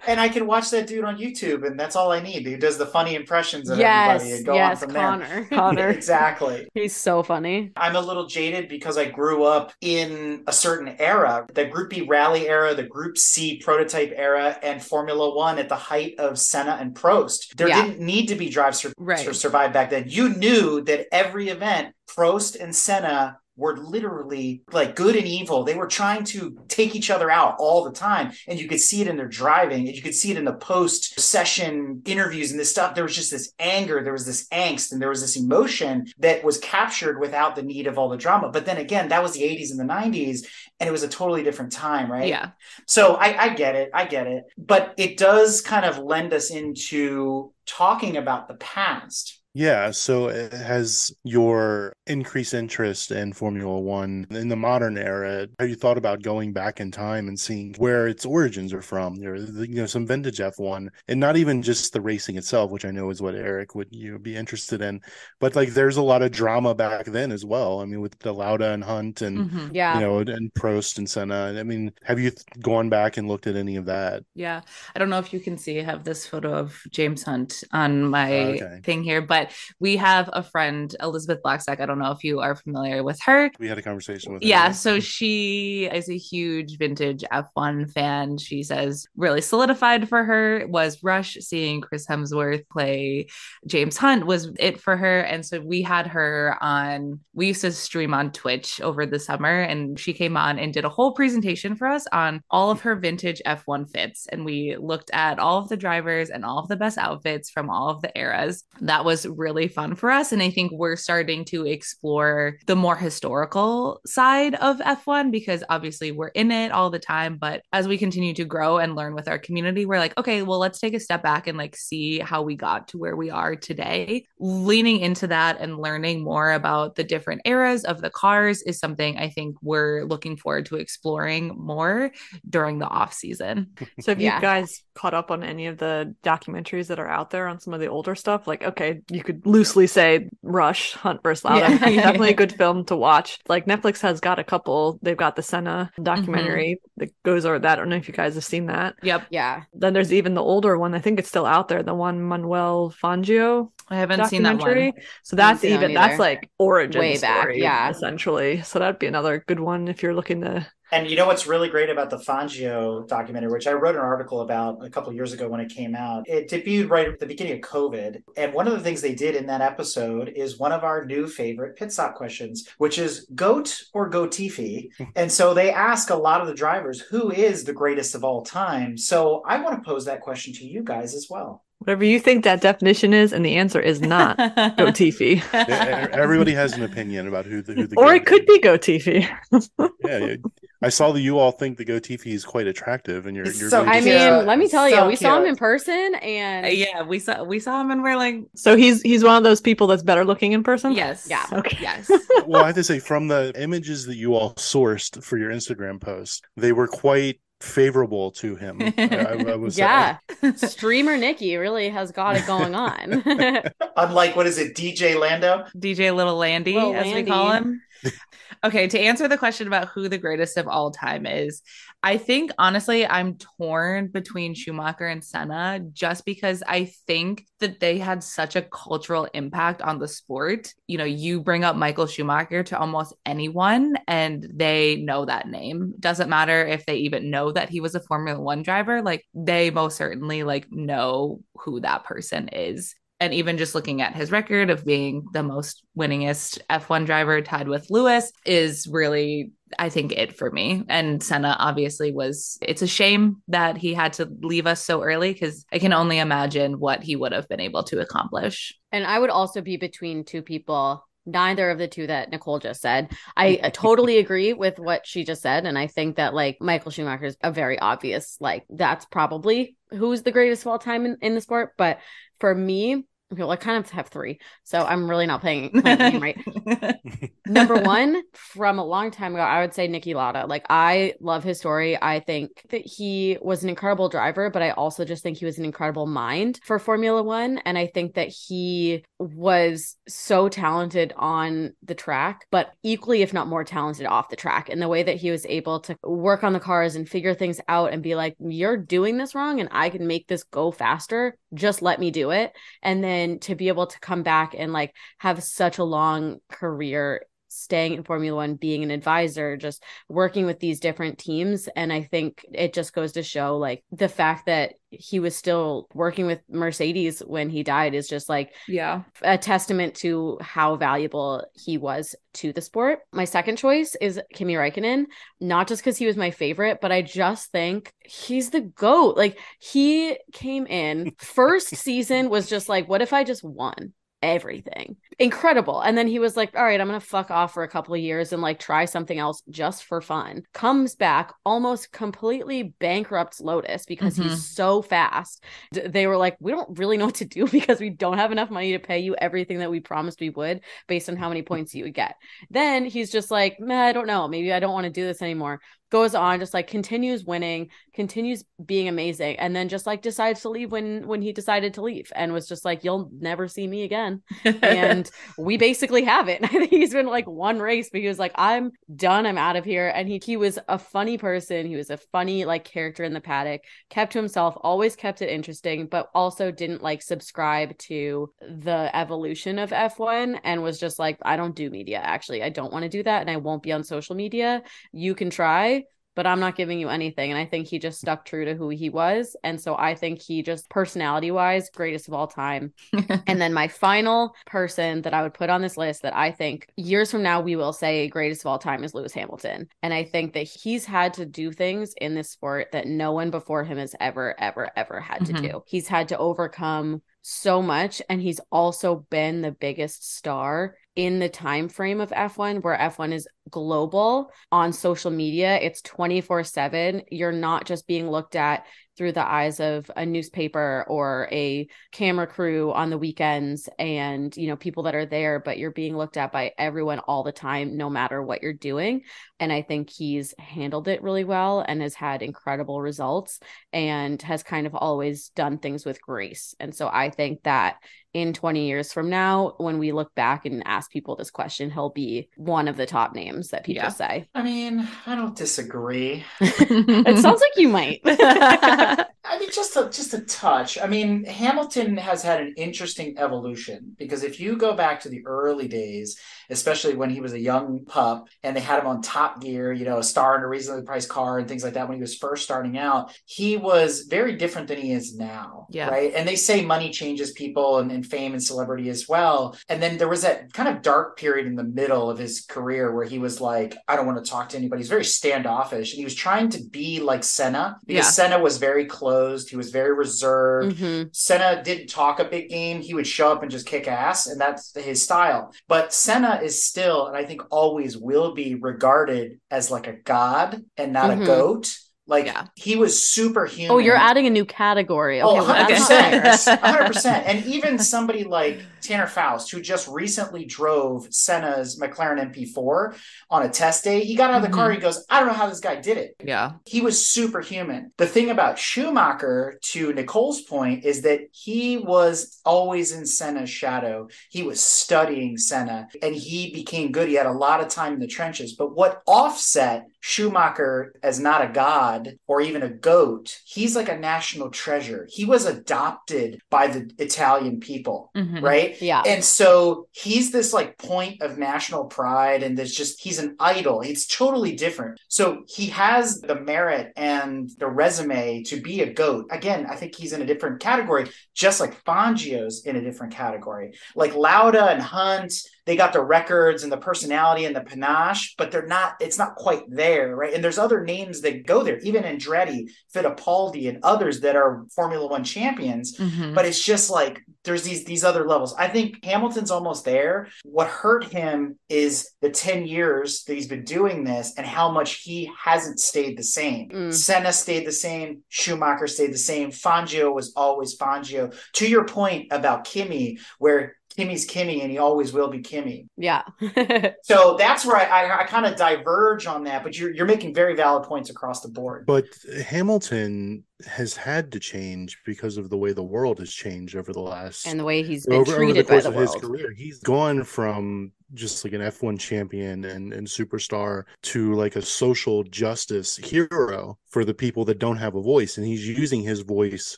And I can watch that dude on YouTube, and that's all I need. He does the funny impressions of yes. everybody and go Yes, on from there. Connor. Connor. Exactly. He's so funny. I'm a little jaded because I grew up in a certain era, the Group B rally era, the Group C prototype era, and Formula One at the height of Senna and Prost. There Yeah. didn't need to be Drive Sur- Right. to Survive back then. You knew that every event, Prost and Senna were literally like good and evil. They were trying to take each other out all the time. And you could see it in their driving, and you could see it in the post session interviews and this stuff. There was just this anger, there was this angst, and there was this emotion that was captured without the need of all the drama. But then again, that was the 80s and the 90s, and it was a totally different time, right? Yeah. So I, I get it. I get it. But it does kind of lend us into talking about the past. Yeah, so has your increased interest in Formula One in the modern era, have you thought about going back in time and seeing where its origins are from? There, you know, some vintage F1, and not even just the racing itself, which I know is what Eric would you know, be interested in, but like there's a lot of drama back then as well. I mean, with the Lauda and Hunt and Mhm. Yeah. you know and Prost and Senna. I mean, have you th- gone back and looked at any of that? Yeah. I don't know if you can see, I have this photo of James Hunt on my Okay. thing here, but we have a friend, Elizabeth Blackstock. I don't know if you are familiar with her. We had a conversation with her. Yeah, so she is a huge vintage F1 fan. She says really solidified for her was Rush seeing Chris Hemsworth play James Hunt was it for her. And so we had her on, we used to stream on Twitch over the summer, and she came on and did a whole presentation for us on all of her vintage F1 fits. And we looked at all of the drivers and all of the best outfits from all of the eras. That was really fun for us. And I think we're starting to explore the more historical side of F1 because obviously we're in it all the time. But as we continue to grow and learn with our community, we're like, okay, well, let's take a step back and like see how we got to where we are today. Leaning into that and learning more about the different eras of the cars is something I think we're looking forward to exploring more during the off season. So if Yeah. you guys caught up on any of the documentaries that are out there on some of the older stuff? Like, okay, you could loosely say Rush, Hunt versus Lauda. Yeah. Definitely a good film to watch. Like Netflix has got a couple. They've got the Senna documentary mm-hmm. that goes over that. I don't know if you guys have seen that. Yep. Yeah. Then there's even the older one. I think it's still out there. The one Manuel Fangio I haven't seen that one. So that's even that's like origin Way back, story, yeah. essentially. So that'd be another good one if you're looking to. And you know what's really great about the Fangio documentary, which I wrote an article about a couple years ago when it came out. It debuted right at the beginning of COVID. And one of the things they did in that episode is one of our new favorite pit stop questions, which is goat or goatifi. and so they ask a lot of the drivers, who is the greatest of all time? So I want to pose that question to you guys as well. Whatever you think that definition is, and the answer is not Go Tifi. Yeah, everybody has an opinion about who the who the or it could is. be Go Tifi. Yeah, yeah. I saw that you all think the Goatifi is quite attractive, and you're you're so I mean, cute. let me tell you, So we saw him in person and uh, yeah, we saw we saw him and we're like, So he's he's one of those people that's better looking in person. yes, Yeah. Okay. yes. well, I have to say, from the images that you all sourced for your Instagram post, they were quite favorable to him. I, I, I would say. yeah. Streamer Nikki really has got it going on. Unlike, what is it, DJ Lando? DJ Little Landy, Little as we call him. okay, to answer the question about who the greatest of all time is, I think honestly, I'm torn between Schumacher and Senna just because I think that they had such a cultural impact on the sport. You know, you bring up Michael Schumacher to almost anyone and they know that name. Doesn't matter if they even know that he was a Formula 1 driver, like they most certainly like know who that person is and even just looking at his record of being the most winningest F1 driver tied with Lewis is really I think it for me. And Senna obviously was, it's a shame that he had to leave us so early because I can only imagine what he would have been able to accomplish. And I would also be between two people neither of the two that Nicole just said. I totally agree with what she just said. And I think that like Michael Schumacher is a very obvious, like, that's probably who's the greatest of all time in, in the sport. But for me, well, I kind of have three, so I'm really not playing, playing game right. Number one, from a long time ago, I would say Niki Lauda. Like, I love his story. I think that he was an incredible driver, but I also just think he was an incredible mind for Formula One. And I think that he was so talented on the track, but equally, if not more talented off the track. And the way that he was able to work on the cars and figure things out and be like, you're doing this wrong, and I can make this go faster. Just let me do it. And then to be able to come back and like have such a long career staying in Formula One, being an advisor, just working with these different teams. And I think it just goes to show like the fact that he was still working with Mercedes when he died is just like yeah a testament to how valuable he was to the sport. My second choice is Kimi Räikkönen, not just because he was my favorite, but I just think he's the goat. Like he came in first season was just like, what if I just won? everything. Incredible. And then he was like, all right, I'm going to fuck off for a couple of years and like try something else just for fun. Comes back, almost completely bankrupts Lotus because mm-hmm. he's so fast. They were like, we don't really know what to do because we don't have enough money to pay you everything that we promised we would based on how many points you would get. Then he's just like, man, I don't know. Maybe I don't want to do this anymore goes on just like continues winning continues being amazing and then just like decides to leave when when he decided to leave and was just like you'll never see me again and we basically have it. I think he's been like one race but he was like i'm done. I'm out of here. And he he was a funny person. He was a funny like character in the paddock kept to himself always kept it interesting but also didn't like subscribe to the evolution of f1 and was just like i don't do media actually. I don't want to do that and i won't be on social media. You can try but I'm not giving you anything. And I think he just stuck true to who he was. And so I think he just personality wise, greatest of all time. and then my final person that I would put on this list that I think years from now we will say greatest of all time is Lewis Hamilton. And I think that he's had to do things in this sport that no one before him has ever, ever, ever had mm-hmm. to do. He's had to overcome so much and he's also been the biggest star in the time frame of F1 where F1 is global on social media. It's 24/7 you're not just being looked at through the eyes of a newspaper or a camera crew on the weekends and you know people that are there but you're being looked at by everyone all the time no matter what you're doing. And i think he's handled it really well and has had incredible results and has kind of always done things with grace. And so i think that in 20 years from now when we look back and ask people this question he'll be one of the top names that people yeah. say i mean i don't disagree it sounds like you might I mean, just a just a touch. I mean, Hamilton has had an interesting evolution because if you go back to the early days, especially when he was a young pup and they had him on Top Gear, you know, a star in a reasonably priced car and things like that when he was first starting out, he was very different than he is now. Yeah. Right. And they say money changes people and, and fame and celebrity as well. And then there was that kind of dark period in the middle of his career where he was like, I don't want to talk to anybody. He's very standoffish and he was trying to be like Senna because yeah. Senna was very closed. He was very reserved. Mm-hmm. Senna didn't talk a big game. He would show up and just kick ass, and that's his style. But Senna is still, and I think always will be, regarded as like a god and not mm-hmm. a goat. Like yeah. he was superhuman. Oh, you're adding a new category. Okay, oh, 100%. 100%. And even somebody like Tanner Faust, who just recently drove Senna's McLaren MP4 on a test day, he got out of the mm-hmm. car. He goes, I don't know how this guy did it. Yeah. He was superhuman. The thing about Schumacher, to Nicole's point, is that he was always in Senna's shadow. He was studying Senna and he became good. He had a lot of time in the trenches. But what offset Schumacher as not a god or even a goat, he's like a national treasure. He was adopted by the Italian people, mm-hmm. right? Yeah. And so he's this like point of national pride and there's just he's an idol. It's totally different. So he has the merit and the resume to be a goat. Again, I think he's in a different category, just like Fangio's in a different category. Like Lauda and Hunt, they got the records and the personality and the panache, but they're not, it's not quite there, right? And there's other names that go there, even Andretti, Fittipaldi, and others that are Formula One champions. Mhm. But it's just like there's these these other levels. I think Hamilton's almost there. What hurt him is the 10 years that he's been doing this and how much he hasn't stayed the same. Mm. Senna stayed the same, Schumacher stayed the same, Fangio was always Fangio. To your point about Kimi, where Kimi's Kimi and he always will be Kimi. yeah. So that's where I, I, I kind of diverge on that, but you're, you're making very valid points across the board. But Hamilton has had to change because of the way the world has changed over the last and the way he's been over, over the treated by course the of his career. He's gone from just like an F1 champion and, and superstar to like a social justice hero for the people that don't have a voice. And he's using his voice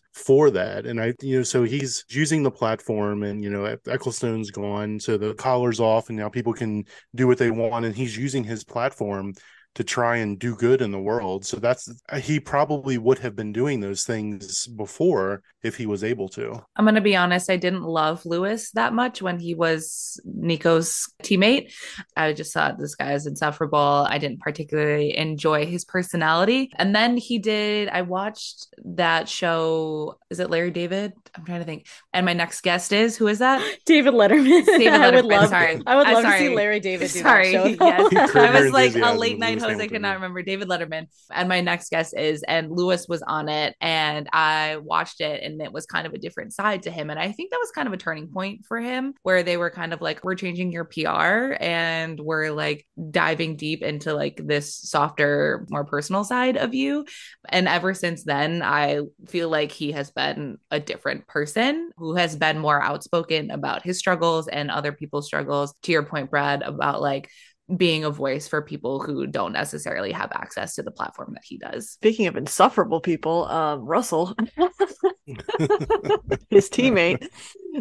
for that. And I, you know, so he's using the platform and, you know, Ecclestone's gone. So the collar's off and now people can do what they want. And he's using his platform to try and do good in the world. So that's he probably would have been doing those things before if he was able to. I'm going to be honest, I didn't love Lewis that much when he was Nico's teammate. I just thought this guy is insufferable. I didn't particularly enjoy his personality. And then he did, I watched that show. Is it Larry David? I'm trying to think. And my next guest is who is that? David Letterman. David I would love. sorry. I would I'm love to see Larry David do Sorry, that show. yes. I was like a late night I Hamilton, could not remember David Letterman. And my next guest is, and Lewis was on it, and I watched it, and it was kind of a different side to him. And I think that was kind of a turning point for him, where they were kind of like, we're changing your PR, and we're like diving deep into like this softer, more personal side of you. And ever since then, I feel like he has been a different person who has been more outspoken about his struggles and other people's struggles. To your point, Brad, about like being a voice for people who don't necessarily have access to the platform that he does. Speaking of insufferable people, um, Russell, his teammate.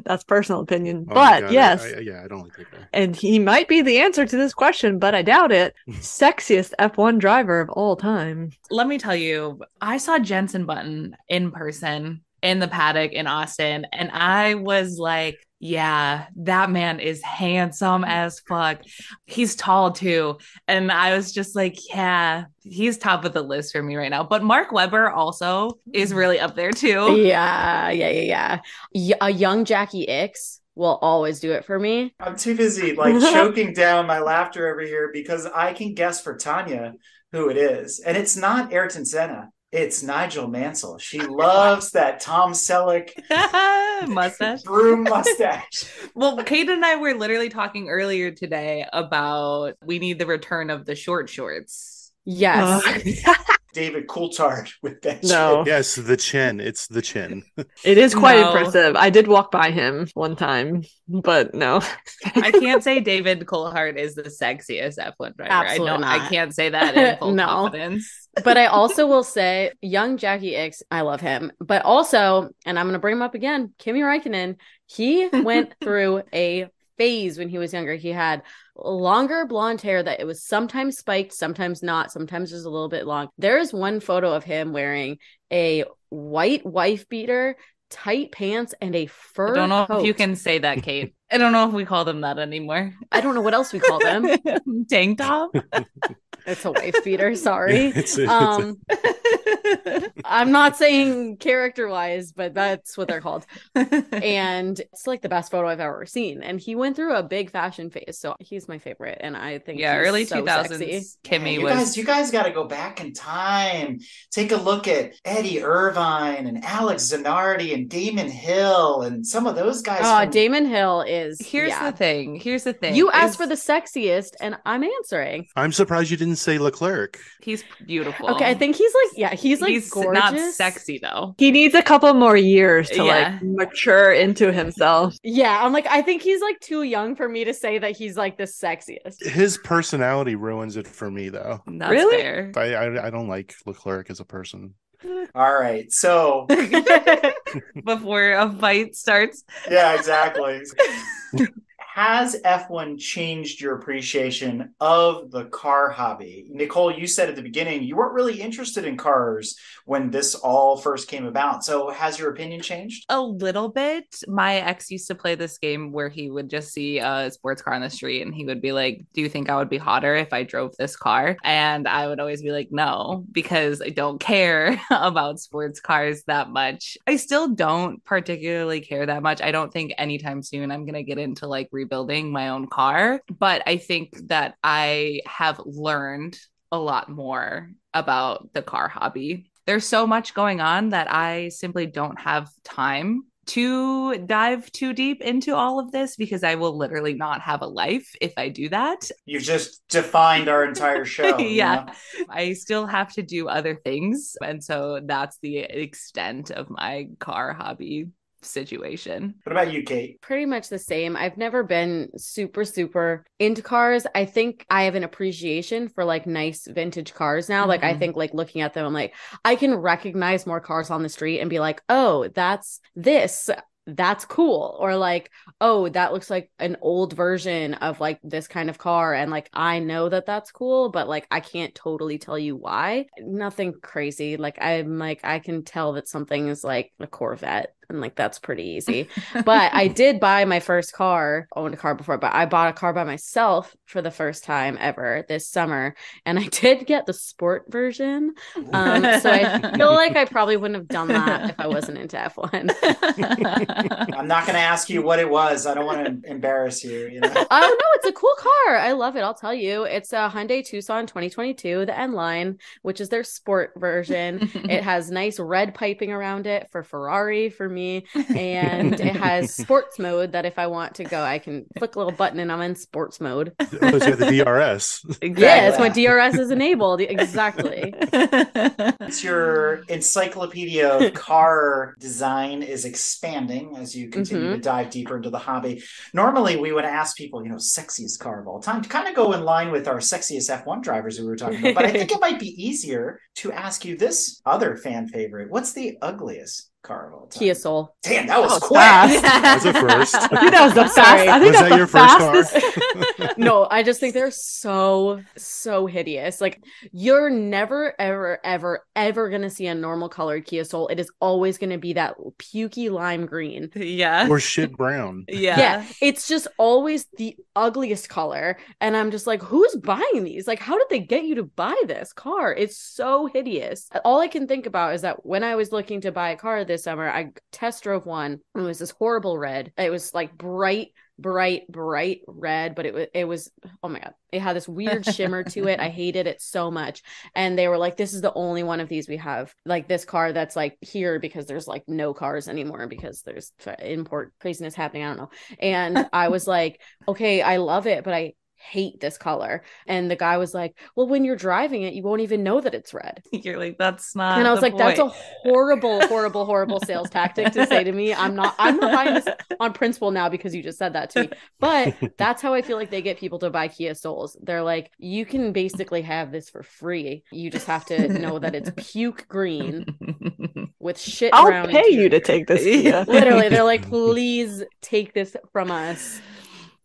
That's personal opinion, Oh but God, I- yes, I- yeah, I don't like that and he might be the answer to this question, but I doubt it. Sexiest F1 driver of all time. Let me tell you, I saw Jensen Button in person in the paddock in Austin, and I was like, yeah, that man is handsome as fuck. He's tall too. And I was just like, yeah, he's top of the list for me right now. But Mark Webber also is mm. really up there too. Yeah, yeah, yeah, yeah. Y- A young Jacky Ickx will always do it for me. I'm too busy like choking down my laughter over here because I can guess for Tanya who it is. And it's not Ayrton Senna. It's Nigel Mansell. She loves that Tom Selleck Mustache. broom mustache. Well, Kate and I were literally talking earlier today about we need the return of the short shorts. Yes. Uh, David Coulthard with that No. shit. Yes, the chin. It's the chin. it is quite No. impressive. I did walk by him one time, but no. I can't say David Coulthard is the sexiest F1 driver. Absolutely I know I not. can't say that in full No. confidence. but I also will say, young Jacky Ickx, I love him. But also, and I'm going to bring him up again, Kimi Räikkönen. He went through a phase when he was younger. He had longer blonde hair that it was sometimes spiked, sometimes not, sometimes just a little bit long. There is one photo of him wearing a white wife beater, tight pants, and a fur. I don't know coat. if you can say that, Kate. I don't know if we call them that anymore. I don't know what else we call them. Tank top. it's a wife beater. Sorry. It's a- it's a- Um, I'm not saying character wise, but that's what they're called. And it's like the best photo I've ever seen. And he went through a big fashion phase. So he's my favorite. And I think yeah, he's early so 2000s. sexy. Kimi you was guys, you guys got to go back in time. Take a look at Eddie Irvine and Alex Zanardi and Damon Hill and some of those guys. Oh, from- Damon Hill is Here's yeah. the thing. Here's the thing. You asked is for the sexiest, and I'm answering. I'm surprised you didn't say Leclerc. He's beautiful. Okay, I think he's like, yeah, he's like he's gorgeous. not sexy though. He needs a couple more years to Yeah. like mature into himself. Yeah, I'm like, I think he's like too young for me to say that he's like the sexiest. His personality ruins it for me, though. That's Really? fair. I I, I don't like Leclerc as a person. All right. So, Before a fight starts. yeah, exactly. has F1 changed your appreciation of the car hobby? Nicole, you said at the beginning you weren't really interested in cars when this all first came about. So has your opinion changed? A little bit. My ex used to play this game where he would just see a sports car on the street and he would be like, Do you think I would be hotter if I drove this car? And I would always be like, No, because I don't care about sports cars that much. I still don't particularly care that much. I don't think anytime soon I'm going to get into like rebuilding my own car. But I think that I have learned a lot more about the car hobby. There's so much going on that I simply don't have time to dive too deep into all of this because I will literally not have a life if I do that. You've just defined our entire show. yeah. You know? I still have to do other things. And so that's the extent of my car hobby situation. What about you, Kate? Pretty much the same. I've never been super, super into cars. I think I have an appreciation for like nice vintage cars now. Mm-hmm. Like, I mm-hmm. think like looking at them, I'm like, I can recognize more cars on the street and be like, oh, that's this that's cool or like oh that looks like an old version of like this kind of car and like i know that that's cool but like i can't totally tell you why nothing crazy like i'm like i can tell that something is like a corvette and like that's pretty easy. but I did buy my first car, owned a car before, but I bought a car by myself for the first time ever this summer, and I did get the sport version. Um, so I feel like I probably wouldn't have done that if I wasn't into F1. I'm not going to ask you what it was. I don't want to embarrass you. you know? Oh no, it's a cool car. I love it. I'll tell you. It's a Hyundai Tucson 2022, the N line, which is their sport version. it has nice red piping around it for Ferrari for me me and it has sports mode that if I want to go, I can click a little button and I'm in sports mode. Oh, so the DRS. Exactly. Yeah, it's my DRS is enabled. Exactly. It's your encyclopedia of car design is expanding as you continue mm-hmm. to dive deeper into the hobby. Normally, we would ask people, you know, sexiest car of all time to kind of go in line with our sexiest F1 drivers we were talking about. But I think it might be easier to ask you this other fan favorite. What's the ugliest car of all time. Kia Soul. Damn, that was, quick. Fast. that was a first. I think that was the fast. I think was that your fastest. first car? no, I just think they're so so hideous. Like you're never ever ever ever gonna see a normal colored Kia Soul. It is always gonna be that pukey lime green. Yeah. Or shit brown. Yeah. Yeah. It's just always the ugliest color. And I'm just like, who's buying these? Like, how did they get you to buy this car? It's so hideous. All I can think about is that when I was looking to buy a car this summer, I test drove one. It was this horrible red. It was like bright, bright, bright red, but it was it was oh my god, it had this weird shimmer to it. I hated it so much. And they were like, "This is the only one of these we have, like this car that's like here because there's like no cars anymore because there's import craziness happening. I don't know." And I was like, "Okay, I love it, but I hate this color. And the guy was like, Well, when you're driving it, you won't even know that it's red. You're like, That's not. And I was like, point. That's a horrible, horrible, horrible sales tactic to say to me. I'm not, I'm not buying this on principle now because you just said that to me. But that's how I feel like they get people to buy Kia Souls. They're like, You can basically have this for free. You just have to know that it's puke green with shit. I'll pay you to take this. Kia. Literally, they're like, Please take this from us.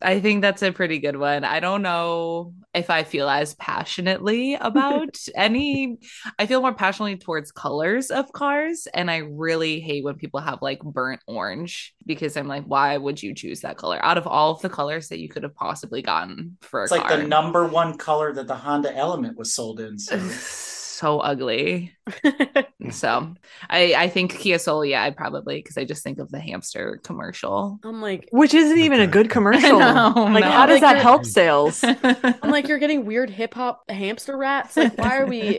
I think that's a pretty good one. I don't know if I feel as passionately about any. I feel more passionately towards colors of cars. And I really hate when people have like burnt orange because I'm like, why would you choose that color out of all of the colors that you could have possibly gotten for it's a like car? the number one color that the Honda Element was sold in. So. so ugly. so I I think Kia Soul, yeah, I'd probably because I just think of the hamster commercial. I'm like, which isn't even a good commercial. know, like, no. how does Like, that help sales? I'm like, you're getting weird hip hop hamster rats. Like, why are we?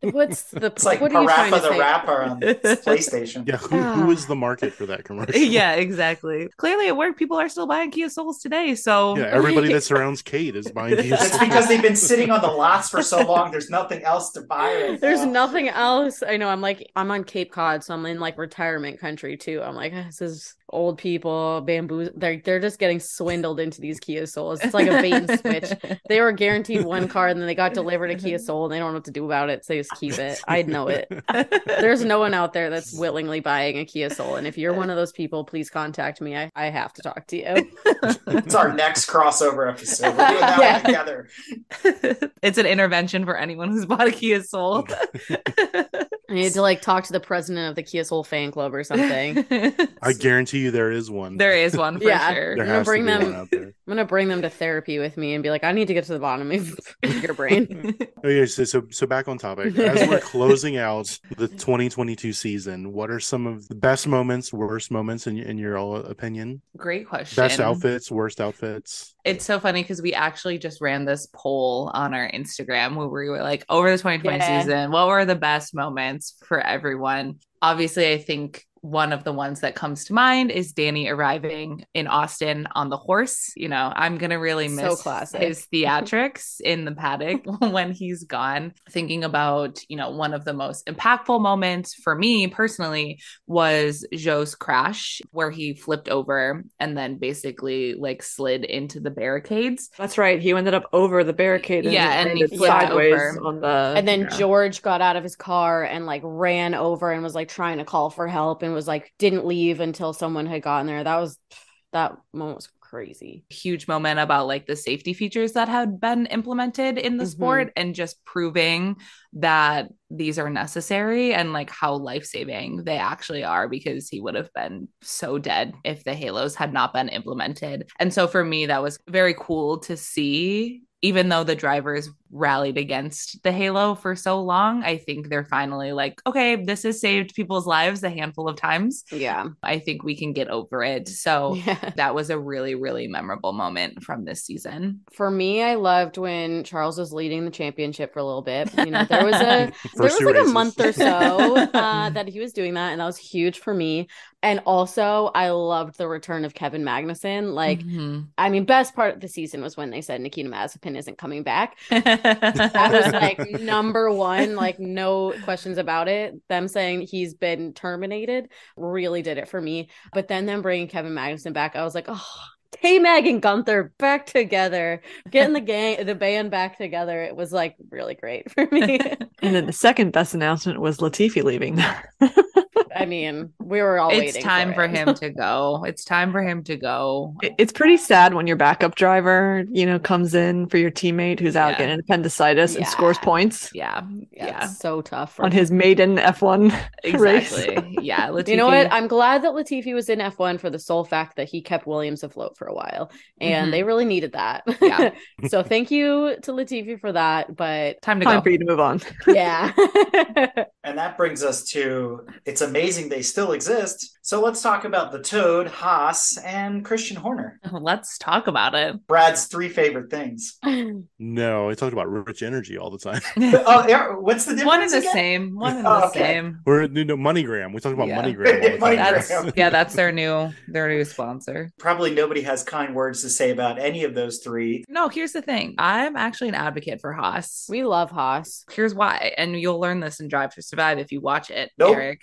What's the? It's like what are you trying Parappa to the say? Rapper on PlayStation. Yeah, who, who is the market for that commercial? yeah, exactly. Clearly at work, people are still buying Kia Souls today. So Yeah, everybody that surrounds Kate is buying Kia It's Souls. because they've been sitting on the lots for so long. There's nothing else to buy. Right There's now. nothing else. I know. I'm like, I'm on Cape Cod, so I'm in like retirement country too. I'm like, ah, this is old people, bamboo. They're they're just getting swindled into these Kia Souls. It's like a bait and switch. They were guaranteed one car, and then they got delivered a Kia Soul, and they don't know what to do about it, so they just keep it. I know it. There's no one out there that's willingly buying a Kia Soul, and if you're one of those people, please contact me. I, I have to talk to you. It's our next crossover episode. We're doing that Yeah. one together. it's an intervention for anyone who's bought a Kia Soul. I need to like talk to the president of the Kia Soul fan club or something. I guarantee you there is one. there is one for Yeah. sure. There I'm gonna bring them- one out there. I'm gonna bring them to therapy with me and be like, I need to get to the bottom of your brain. Okay, so, so so back on topic. As we're closing out the 2022 season, what are some of the best moments, worst moments in in your all opinion? Great question. Best outfits, worst outfits. It's so funny because we actually just ran this poll on our Instagram where we were like, over the 2020 Yeah. season, what were the best moments for everyone? Obviously, I think one of the ones that comes to mind is Danny arriving in Austin on the horse. You know, I'm going to really So miss classic. his theatrics in the paddock when he's gone. Thinking about, you know, one of the most impactful moments for me personally was Zhou's crash, where he flipped over and then basically like slid into the barricades. That's right. He ended up over the barricade. And Yeah, and he flipped sideways over. on the. and then yeah. George got out of his car and like ran over and was like trying to call for help and was like didn't leave until someone had gotten there. That was that moment was crazy. Huge moment about like the safety features that had been implemented in the Mhm. sport and just proving that these are necessary and like how life saving they actually are because he would have been so dead if the halos had not been implemented. And so for me, that was very cool to see. Even though the drivers rallied against the Halo for so long, I think they're finally like, okay, this has saved people's lives a handful of times. Yeah. I think we can get over it. So Yeah. that was a really, really memorable moment from this season. For me, I loved when Charles was leading the championship for a little bit. You know, there was a there was First two like a month or so uh, that he was doing that, and that was huge for me. And also, I loved the return of Kevin Magnussen. Like, Mhm. I mean, best part of the season was when they said Nikita Mazepin isn't coming back. That was like number one, like no questions about it. Them saying he's been terminated really did it for me. But then them bringing Kevin Magnussen back, I was like, oh. K Mag and Gunther back together, getting the gang, the band back together. It was like really great for me. And then the second best announcement was Latifi leaving. I mean, we were all it's waiting. time for it. him to go. It's time for him to go. It's pretty sad when your backup driver, you know, comes in for your teammate who's out Yeah. getting appendicitis and scores points Yeah. Yeah, Yeah. it's so tough. For on him. his maiden F1 race. Exactly. Yeah. Latifi, You know what? I'm glad that Latifi was in F1 for the sole fact that he kept Williams afloat for a while, and Mhm. they really needed that. Yeah. so thank you to Latifi for that. But time to Time go. for you to move on. yeah, And that brings us to it's amazing they still exist. So let's talk about the Toad, Haas, and Christian Horner. Let's talk about it. Brad's three favorite things. No, I talked about rich energy all the time. oh, yeah, what's the difference? One and the again? same. One and Oh, the okay. same. We're you know, MoneyGram. We talk about Yeah. MoneyGram. All the time. MoneyGram. That's yeah, that's their new their new sponsor. Probably nobody has kind words to say about any of those three. No, here's the thing. I'm actually an advocate for Haas. we love Haas. Here's why, and you'll learn this in Drive to Survive if you watch it, Nope. Eric.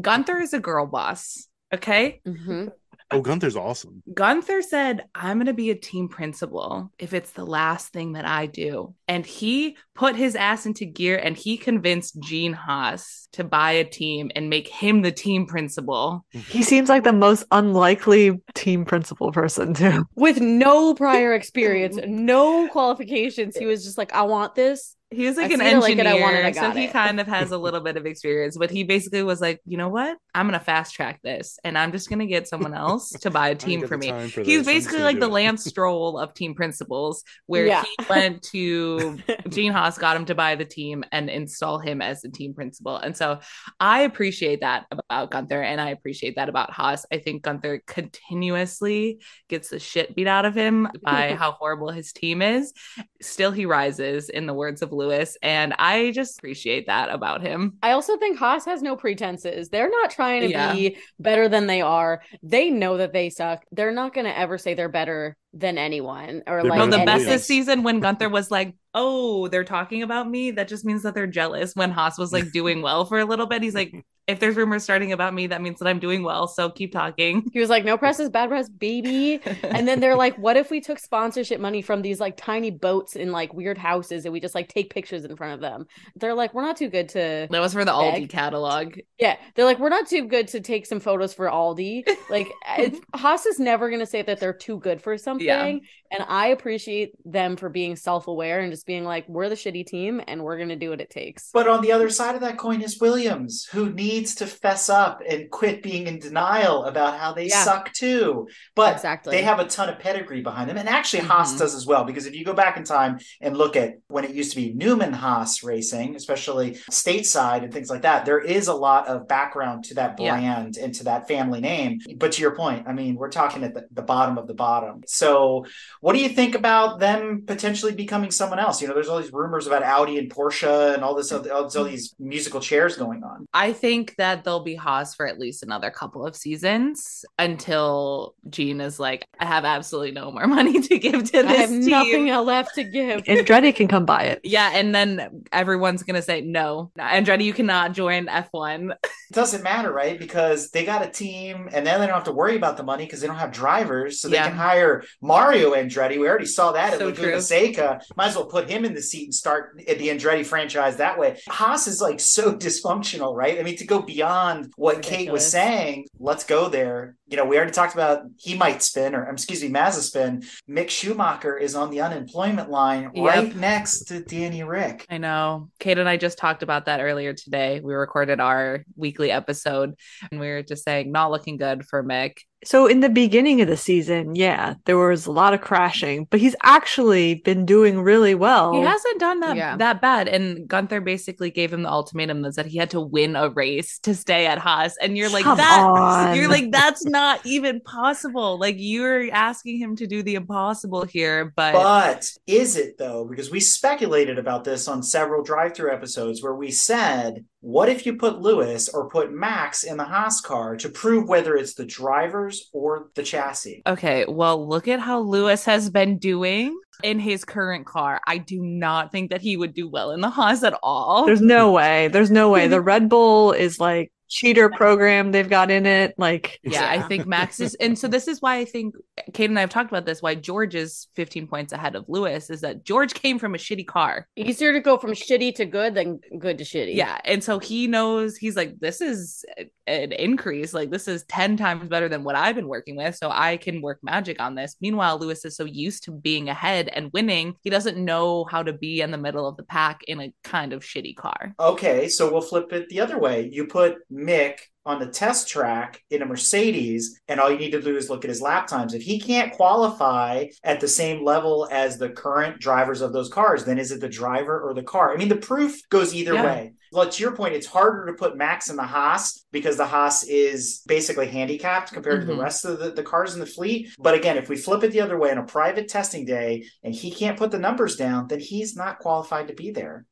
Gunther is a girl boss. Okay. Mhm. Oh, Gunther's awesome. Gunther said, I'm going to be a team principal if it's the last thing that I do. And he put his ass into gear and he convinced Gene Haas to buy a team and make him the team principal. He seems like the most unlikely team principal person too. With no prior experience, no qualifications, he was just like, "I want this." He was like I an see it, like it, engineer, I it, I so he it. kind of has a little bit of experience, but he basically was like, you know what? I'm gonna fast track this, and I'm just gonna get someone else to buy a team for me. for He's this. Basically like the it. Lance Stroll of team principals, where Yeah. he went to Gene Haas, got him to buy the team and install him as the team principal. And so I appreciate that about Gunther, and I appreciate that about Haas. I think Gunther continuously gets the shit beat out of him by how horrible his team is. Still, he rises, in the words of Lewis, and I just appreciate that about him. I also think Haas has no pretenses. They're not trying to Yeah. be better than they are. They know that they suck. They're not going to ever say they're better than anyone or They're like No, the Like best this season when Gunther was like, "Oh, they're talking about me." That just means that they're jealous. When Haas was like doing well for a little bit, he's like, if there's rumors starting about me, that means that I'm doing well. So keep talking. He was like, no press is bad press, baby. And then they're like, what if we took sponsorship money from these like tiny boats in like weird houses and we just like take pictures in front of them? They're like, we're not too good to. that was for the Aldi catalog. Yeah. They're like, we're not too good to take some photos for Aldi. Like, Haas is never going to say that they're too good for something. And I appreciate them for being self aware and just being like, we're the shitty team and we're going to do what it takes. But on the other side of that coin is Williams, who needs to fess up and quit being in denial about how they Yeah. suck too. But Exactly. they have a ton of pedigree behind them. And actually, Haas Mhm. does as well, because if you go back in time and look at when it used to be Newman Haas racing, especially stateside and things like that, there is a lot of background to that Yeah. brand and to that family name. But to your point, I mean, we're talking at the, the bottom of the bottom. So, what do you think about them potentially becoming someone else? You know, there's all these rumors about Audi and Porsche and all this, other, all these musical chairs going on. I think that they'll be Haas for at least another couple of seasons until Gene is like, I have absolutely no more money to give to I this have team. nothing left to give. Andretti can come buy it. Yeah, and then everyone's gonna say no, Andretti, you cannot join F1. It doesn't matter, right? Because they got a team, and then they don't have to worry about the money because they don't have drivers, so they Yeah. can hire Mario Andretti. We already saw that So at Laguna true. Seca. Might as well put him in the seat and start the Andretti franchise that way. Haas is like so dysfunctional, right? I mean, to go beyond what Kate was saying, let's go there. You know, we already talked about he might spin, or um, excuse me, Mazepin. Mick Schumacher is on the unemployment line Yep. right next to Danny Ric. I know. Kate and I just talked about that earlier today. We recorded our weekly episode and we were just saying, not looking good for Mick. So in the beginning of the season, yeah, there was a lot of crashing, but he's actually been doing really well. He hasn't done that Yeah. that bad. And Gunther basically gave him the ultimatum that he had to win a race to stay at Haas. And you're like, Come that on. you're like, that's not even possible. Like you're asking him to do the impossible here, but, But is it though? Because we speculated about this on several drive-through episodes where we said, what if you put Lewis or put Max in the Haas car to prove whether it's the drivers or the chassis? Okay, well, look at how Lewis has been doing in his current car. I do not think that he would do well in the Haas at all. There's no way. There's no way. The Red Bull is like cheater program they've got in it. Like yeah, I think Max is, and so this is why I think Kate and I have talked about this. Why George is 15 points ahead of Lewis is that George came from a shitty car. Easier to go from shitty to good than good to shitty. Yeah, and so he knows he's like, this is an increase. Like this is 10 times better than what I've been working with, so I can work magic on this. Meanwhile, Lewis is so used to being ahead and winning, he doesn't know how to be in the middle of the pack in a kind of shitty car. Okay, so we'll flip it the other way. You put Mick on the test track in a Mercedes, and all you need to do is look at his lap times. If he can't qualify at the same level as the current drivers of those cars, then is it the driver or the car? I mean, the proof goes either Yeah. way. Well, to your point, it's harder to put Max in the Haas because the Haas is basically handicapped compared to Mhm. the rest of the, the cars in the fleet. But again, if we flip it the other way on a private testing day and he can't put the numbers down, then he's not qualified to be there.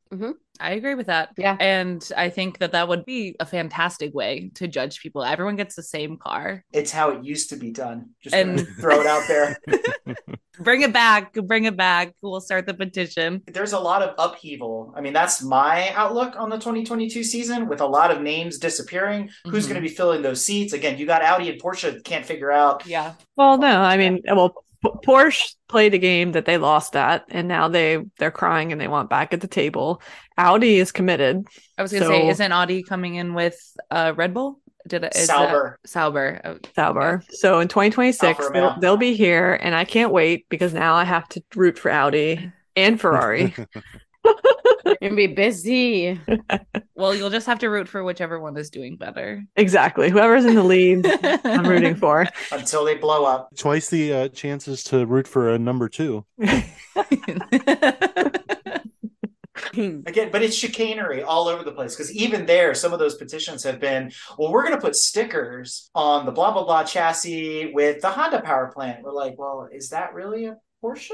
I agree with that. Yeah. And I think that that would be a fantastic way to judge people. Everyone gets the same car. It's how it used to be done. Just And- throw it out there. Bring it back. Bring it back. We'll start the petition. There's a lot of upheaval. I mean, that's my outlook on the 2022 season with a lot of names disappearing. Who's Mhm. going to be filling those seats? Again, you got Audi and Porsche can't figure out. Yeah. Well, no, I mean, well, P- Porsche played a game that they lost at, and now they they're crying and they want back at the table. Audi is committed. I was gonna say, isn't Audi coming in with uh Red Bull? Did it is that- Sauber. Sauber. Oh, Sauber. So in 2026, they'll, they'll be here, and I can't wait because now I have to root for Audi and Ferrari. You're be busy. Well, you'll just have to root for whichever one is doing better. exactly. Whoever's in the lead, I'm rooting for. until they blow up. Twice the uh, chances to root for a number two. Again, but it's chicanery all over the place because even there, some of those petitions have been, well, we're going to put stickers on the blah, blah, blah chassis with the Honda power plant. We're like, well, is that really a Porsche?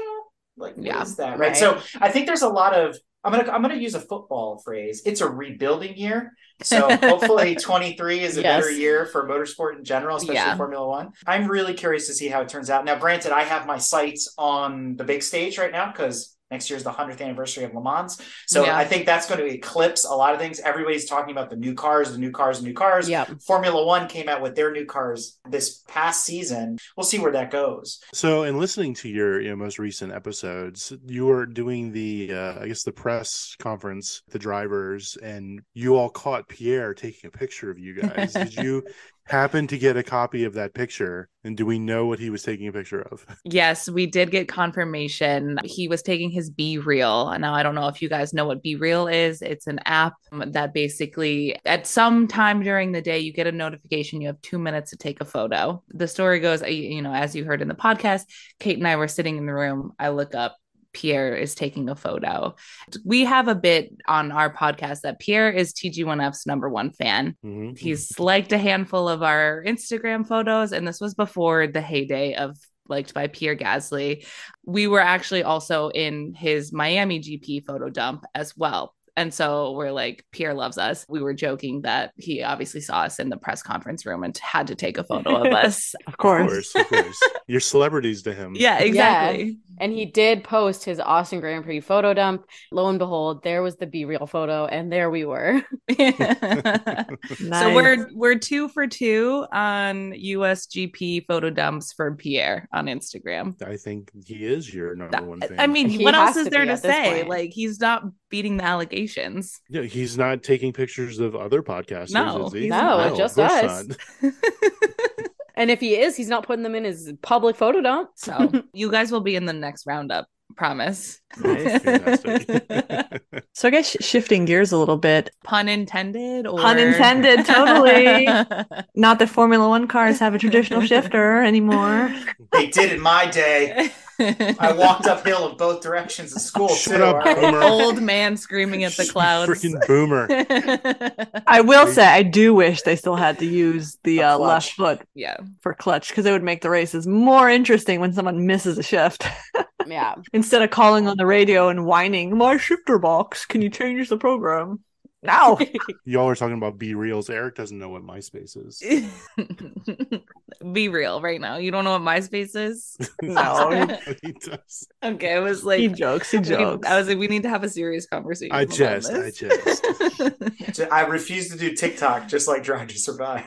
Like, what Yeah, is that? Right. right. So I think there's a lot of, I'm going to, I'm going to use a football phrase. It's a rebuilding year. So hopefully 23 is a Yes. better year for motorsport in general, especially Yeah. Formula One. I'm really curious to see how it turns out. Now, granted, I have my sights on the big stage right now because Next year is the 100th anniversary of Le Mans. So Yeah. I think that's going to eclipse a lot of things. Everybody's talking about the new cars, the new cars, the new cars. Yep. Formula One came out with their new cars this past season. We'll see where that goes. So, in listening to your you know, most recent episodes, you were doing the, uh, I guess, the press conference, the drivers, and you all caught Pierre taking a picture of you guys. Did you happen to get a copy of that picture? And do we know what he was taking a picture of? Yes, we did get confirmation. He was taking his BeReal. Now, I don't know if you guys know what BeReal is. It's an app that basically, at some time during the day, you get a notification you have two minutes to take a photo. The story goes, uh, you know, as you heard in the podcast, Kate and I were sitting in the room. I look up. Pierre is taking a photo. We have a bit on our podcast that Pierre is TG1F's number one fan. Mhm. He's liked a handful of our Instagram photos, and this was before the heyday of liked by Pierre Gasly. We were actually also in his Miami GP photo dump as well. And so we're like, Pierre loves us. We were joking that he obviously saw us in the press conference room and had to take a photo of us. Of Of course. course, of course. You're celebrities to him. yeah, exactly. And he did post his Austin Grand Prix photo dump. Lo and behold, there was the BeReal photo, and there we were. So we're we're two for two on USGP photo dumps for Pierre on Instagram. I think he is your number one fan. I mean, He what else is to there to say? point. Like he's not beating the allegations. Yeah, he's not taking pictures of other podcasters, No, is he? he's No, just of us. not. And if he is, he's not putting them in his public photo dump. So you guys will be in the next roundup. Promise. Nice. So I guess sh- shifting gears a little bit. Pun intended or Pun intended, totally. Not that Formula One cars have a traditional shifter anymore. They did in my day. I walked uphill in both directions at school. Shut too. up, All right. Boomer. Old man screaming at the clouds. Freaking boomer. I will say I do wish they still had to use the uh, left foot yeah. for clutch because it would make the races more interesting when someone misses a shift Yeah. instead of calling on the radio and whining, "My shifter box, can you change the program?" No. Y'all are talking about B reels. Eric doesn't know what MySpace is. Be real right now. You don't know what MySpace is? No. he does. Okay, I was like, he like, jokes. He we- jokes. I was like, we need to have a serious conversation. I about jest, I this. jest. I refuse to do TikTok, just like Drive to Survive.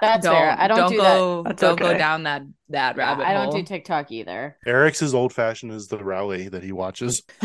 That's don't fair. I don't, do that. go. That's don't go down that that Yeah, rabbit I don't hole. do TikTok either. Eric's as old fashioned as the rally that he watches.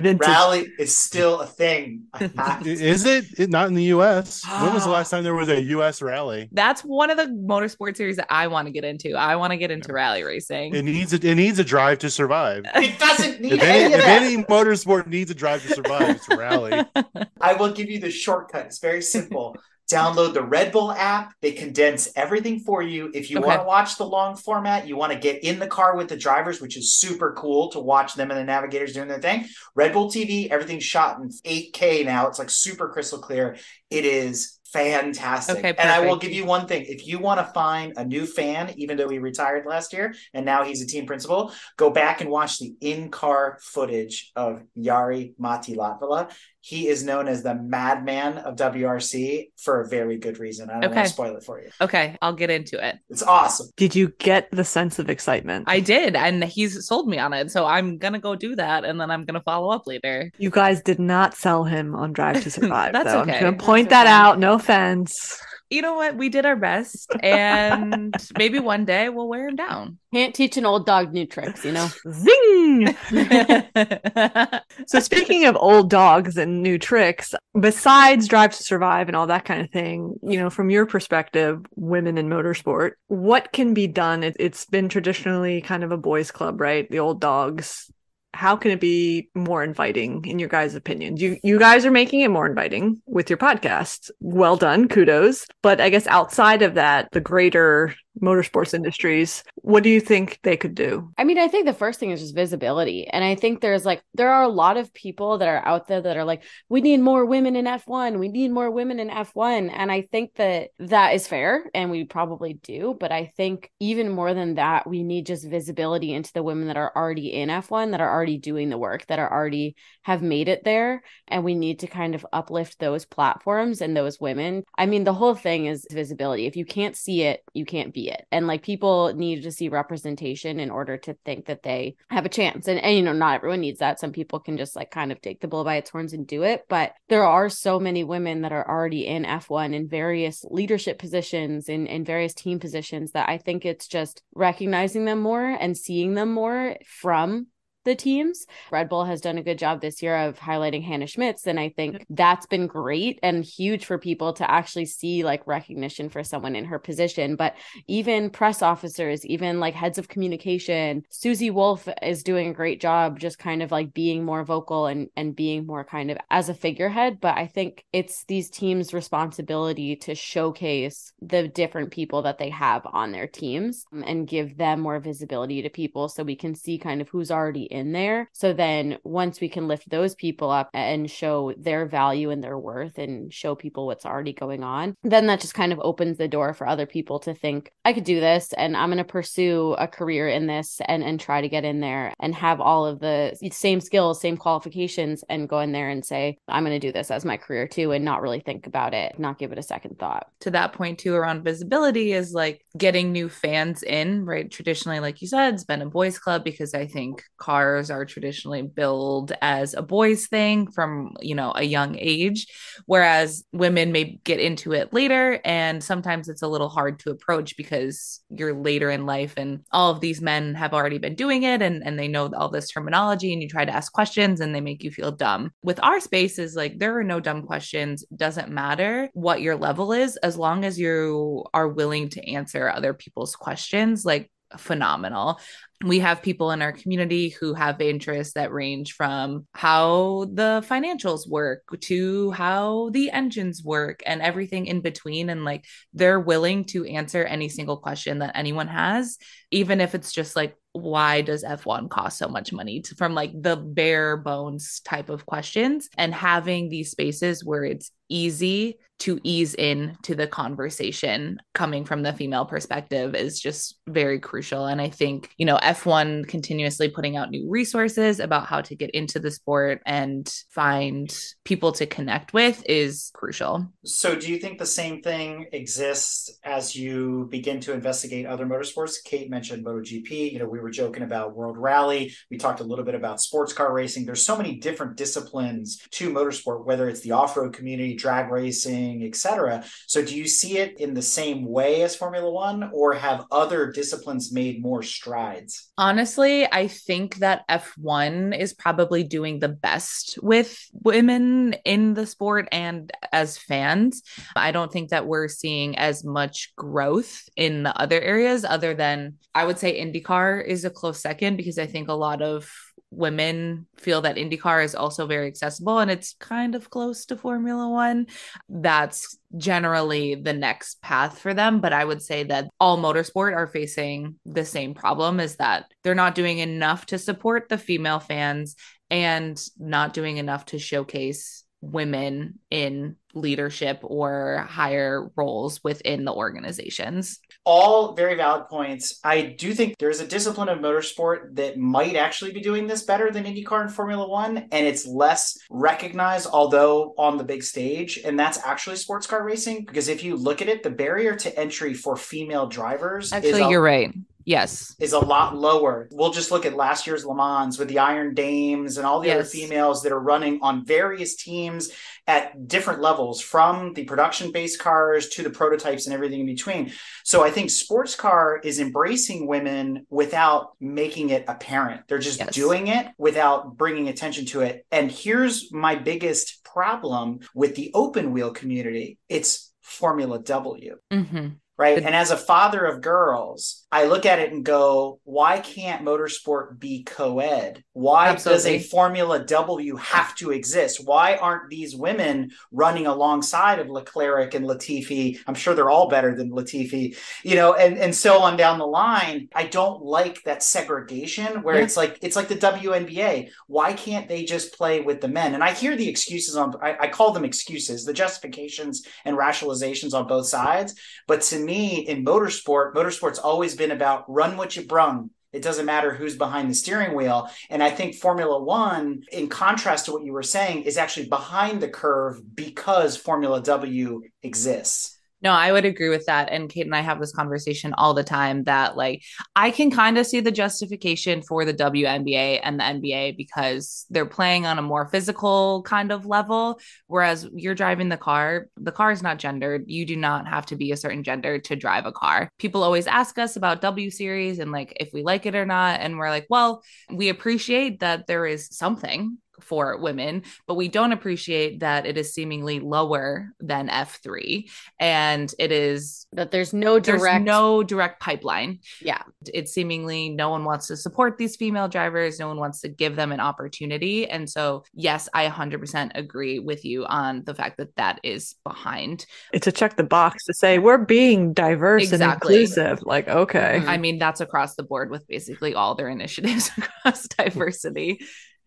Rally is still a thing. I have to- Is it? it? Not in the US. When was the last time there was a US rally? That's one of the motorsport series that I want to get into. I want to get into rally racing. It needs a, it needs a drive to survive. It doesn't need If any any, of if that. any motorsport needs a drive to survive, it's rally. I will give you the shortcut. It's very simple. Download the Red Bull app. They condense everything for you. If you Okay. want to watch the long format, you want to get in the car with the drivers, which is super cool to watch them and the navigators doing their thing. Red Bull TV, everything's shot in 8K now. It's like super crystal clear. It is fantastic. Okay, and I will give you one thing. If you want to find a new fan, even though he retired last year and now he's a team principal, go back and watch the in-car footage of Jari-Matti Latvala. He is known as the madman of WRC for a very good reason. I don't want to spoil it for you. okay, I'll get into it. It's awesome. Did you get the sense of excitement? I did, and he's sold me on it. So I'm gonna go do that, and then I'm gonna follow up later. you guys did not sell him on Drive to Survive. That's though. okay. I'm going to That's point that okay. out. No offense. You know what? We did our best, and maybe one day we'll wear him down. Can't teach an old dog new tricks, you know? Zing! So speaking of old dogs and new tricks, besides Drive to Survive and all that kind of thing, you know, from your perspective, women in motorsport, what can be done? It, it's been traditionally kind of a boys' club, right? The old dogs. How can it be more inviting in your guys' opinion? You you guys are making it more inviting with your podcast. Well done, kudos. But I guess outside of that, the greater motorsports industries, what do you think they could do? I mean, I think the first thing is just visibility. And I think there's like, there are a lot of people that are out there that are like, we need more women in F1. We need more women in F1. And I think that that is fair and we probably do. But I think even more than that, we need just visibility into the women that are already in F1, that are already doing the work, that are already have made it there. And we need to kind of uplift those platforms and those women. I mean, the whole thing is visibility. If you can't see it, you can't be it. And like people need to see representation in order to think that they have a chance. And, and you know, not everyone needs that. Some people can just like kind of take the bull by its horns and do it. But there are so many women that are already in F1 in various leadership positions in, in various team positions that I think it's just recognizing them more and seeing them more from the teams. Red Bull has done a good job this year of highlighting Hannah Schmitz. And I think that's been great and huge for people to actually see like recognition for someone in her position. But even press officers, even like heads of communication, Susie Wolff is doing a great job just kind of like being more vocal and, and being more kind of as a figurehead. But I think it's these teams' responsibility to showcase the different people that they have on their teams um, and give them more visibility to people so we can see kind of who's already in there. So then once we can lift those people up and show their value and their worth and show people what's already going on, then that just kind of opens the door for other people to think, I could do this and I'm going to pursue a career in this and, and try to get in there and have all of the same skills, same qualifications, and go in there and say, I'm going to do this as my career too, and not really think about it, not give it a second thought. To that point, too, around visibility is like getting new fans in, right? Traditionally, like you said, it's been a boys' club because I think car are traditionally billed as a boys thing from you know a young age whereas women may get into it later and sometimes it's a little hard to approach because you're later in life and all of these men have already been doing it and, and they know all this terminology and you try to ask questions and they make you feel dumb. With our spaces like there are no dumb questions. Doesn't matter what your level is as long as you are willing to answer other people's questions. Like phenomenal. We have people in our community who have interests that range from how the financials work to how the engines work and everything in between. And like they're willing to answer any single question that anyone has even if it's just like why does F1 cost so much money to, from like the bare bones type of questions. And having these spaces where it's easy to ease in to the conversation coming from the female perspective is just very crucial and i think you know f1 continuously putting out new resources about how to get into the sport and find people to connect with is crucial so do you think the same thing exists as you begin to investigate other motorsports kate mentioned MotoGP. You know, we were joking about World Rally. We talked a little bit about sports car racing. There's so many different disciplines to motorsport, whether it's the off-road community, drag racing, etc. So do you see it in the same way as Formula One, or have other disciplines made more strides? Honestly, I think that F1 is probably doing the best with women in the sport and as fans. I don't think that we're seeing as much growth in the other areas other than I would say IndyCar is a close second because I think a lot of women feel that IndyCar is also very accessible and it's kind of close to Formula One. That's generally the next path for them. But I would say that all motorsport are facing the same problem is that they're not doing enough to support the female fans and not doing enough to showcase women in leadership or higher roles within the organizations. All very valid points. I do think there's a discipline of motorsport that might actually be doing this better than IndyCar and Formula One, and it's less recognized, although on the big stage, and that's actually sports car racing. Because if you look at it, the barrier to entry for female drivers actually, a- you're right Yes. Is a lot lower. We'll just look at last year's Le Mans with the Iron Dames and all the yes. other females that are running on various teams at different levels from the production based cars to the prototypes and everything in between. So I think sports car is embracing women without making it apparent. They're just yes. doing it without bringing attention to it. And here's my biggest problem with the open wheel community it's Formula W. Mm-hmm right? And as a father of girls, I look at it and go, why can't motorsport be co ed? Why Absolutely. does a Formula W have to exist? Why aren't these women running alongside of Leclerc and Latifi? I'm sure they're all better than Latifi, you know, and, and so on down the line. I don't like that segregation where yeah. it's like it's like the WNBA. Why can't they just play with the men? And I hear the excuses on I, I call them excuses, the justifications and rationalizations on both sides. But to me, in motorsport, motorsport's always been about run what you brung. It doesn't matter who's behind the steering wheel. And I think Formula One, in contrast to what you were saying, is actually behind the curve because Formula W exists. No, I would agree with that. And Kate and I have this conversation all the time that, like, I can kind of see the justification for the WNBA and the NBA because they're playing on a more physical kind of level. Whereas you're driving the car, the car is not gendered. You do not have to be a certain gender to drive a car. People always ask us about W Series and, like, if we like it or not. And we're like, well, we appreciate that there is something for women, but we don't appreciate that it is seemingly lower than F3 and it is that there's no direct there's no direct pipeline. Yeah. It's seemingly no one wants to support these female drivers, no one wants to give them an opportunity. And so, yes, I 100% agree with you on the fact that that is behind. It's a check the box to say we're being diverse Exactly. and inclusive. Like, okay. I mean, that's across the board with basically all their initiatives across diversity.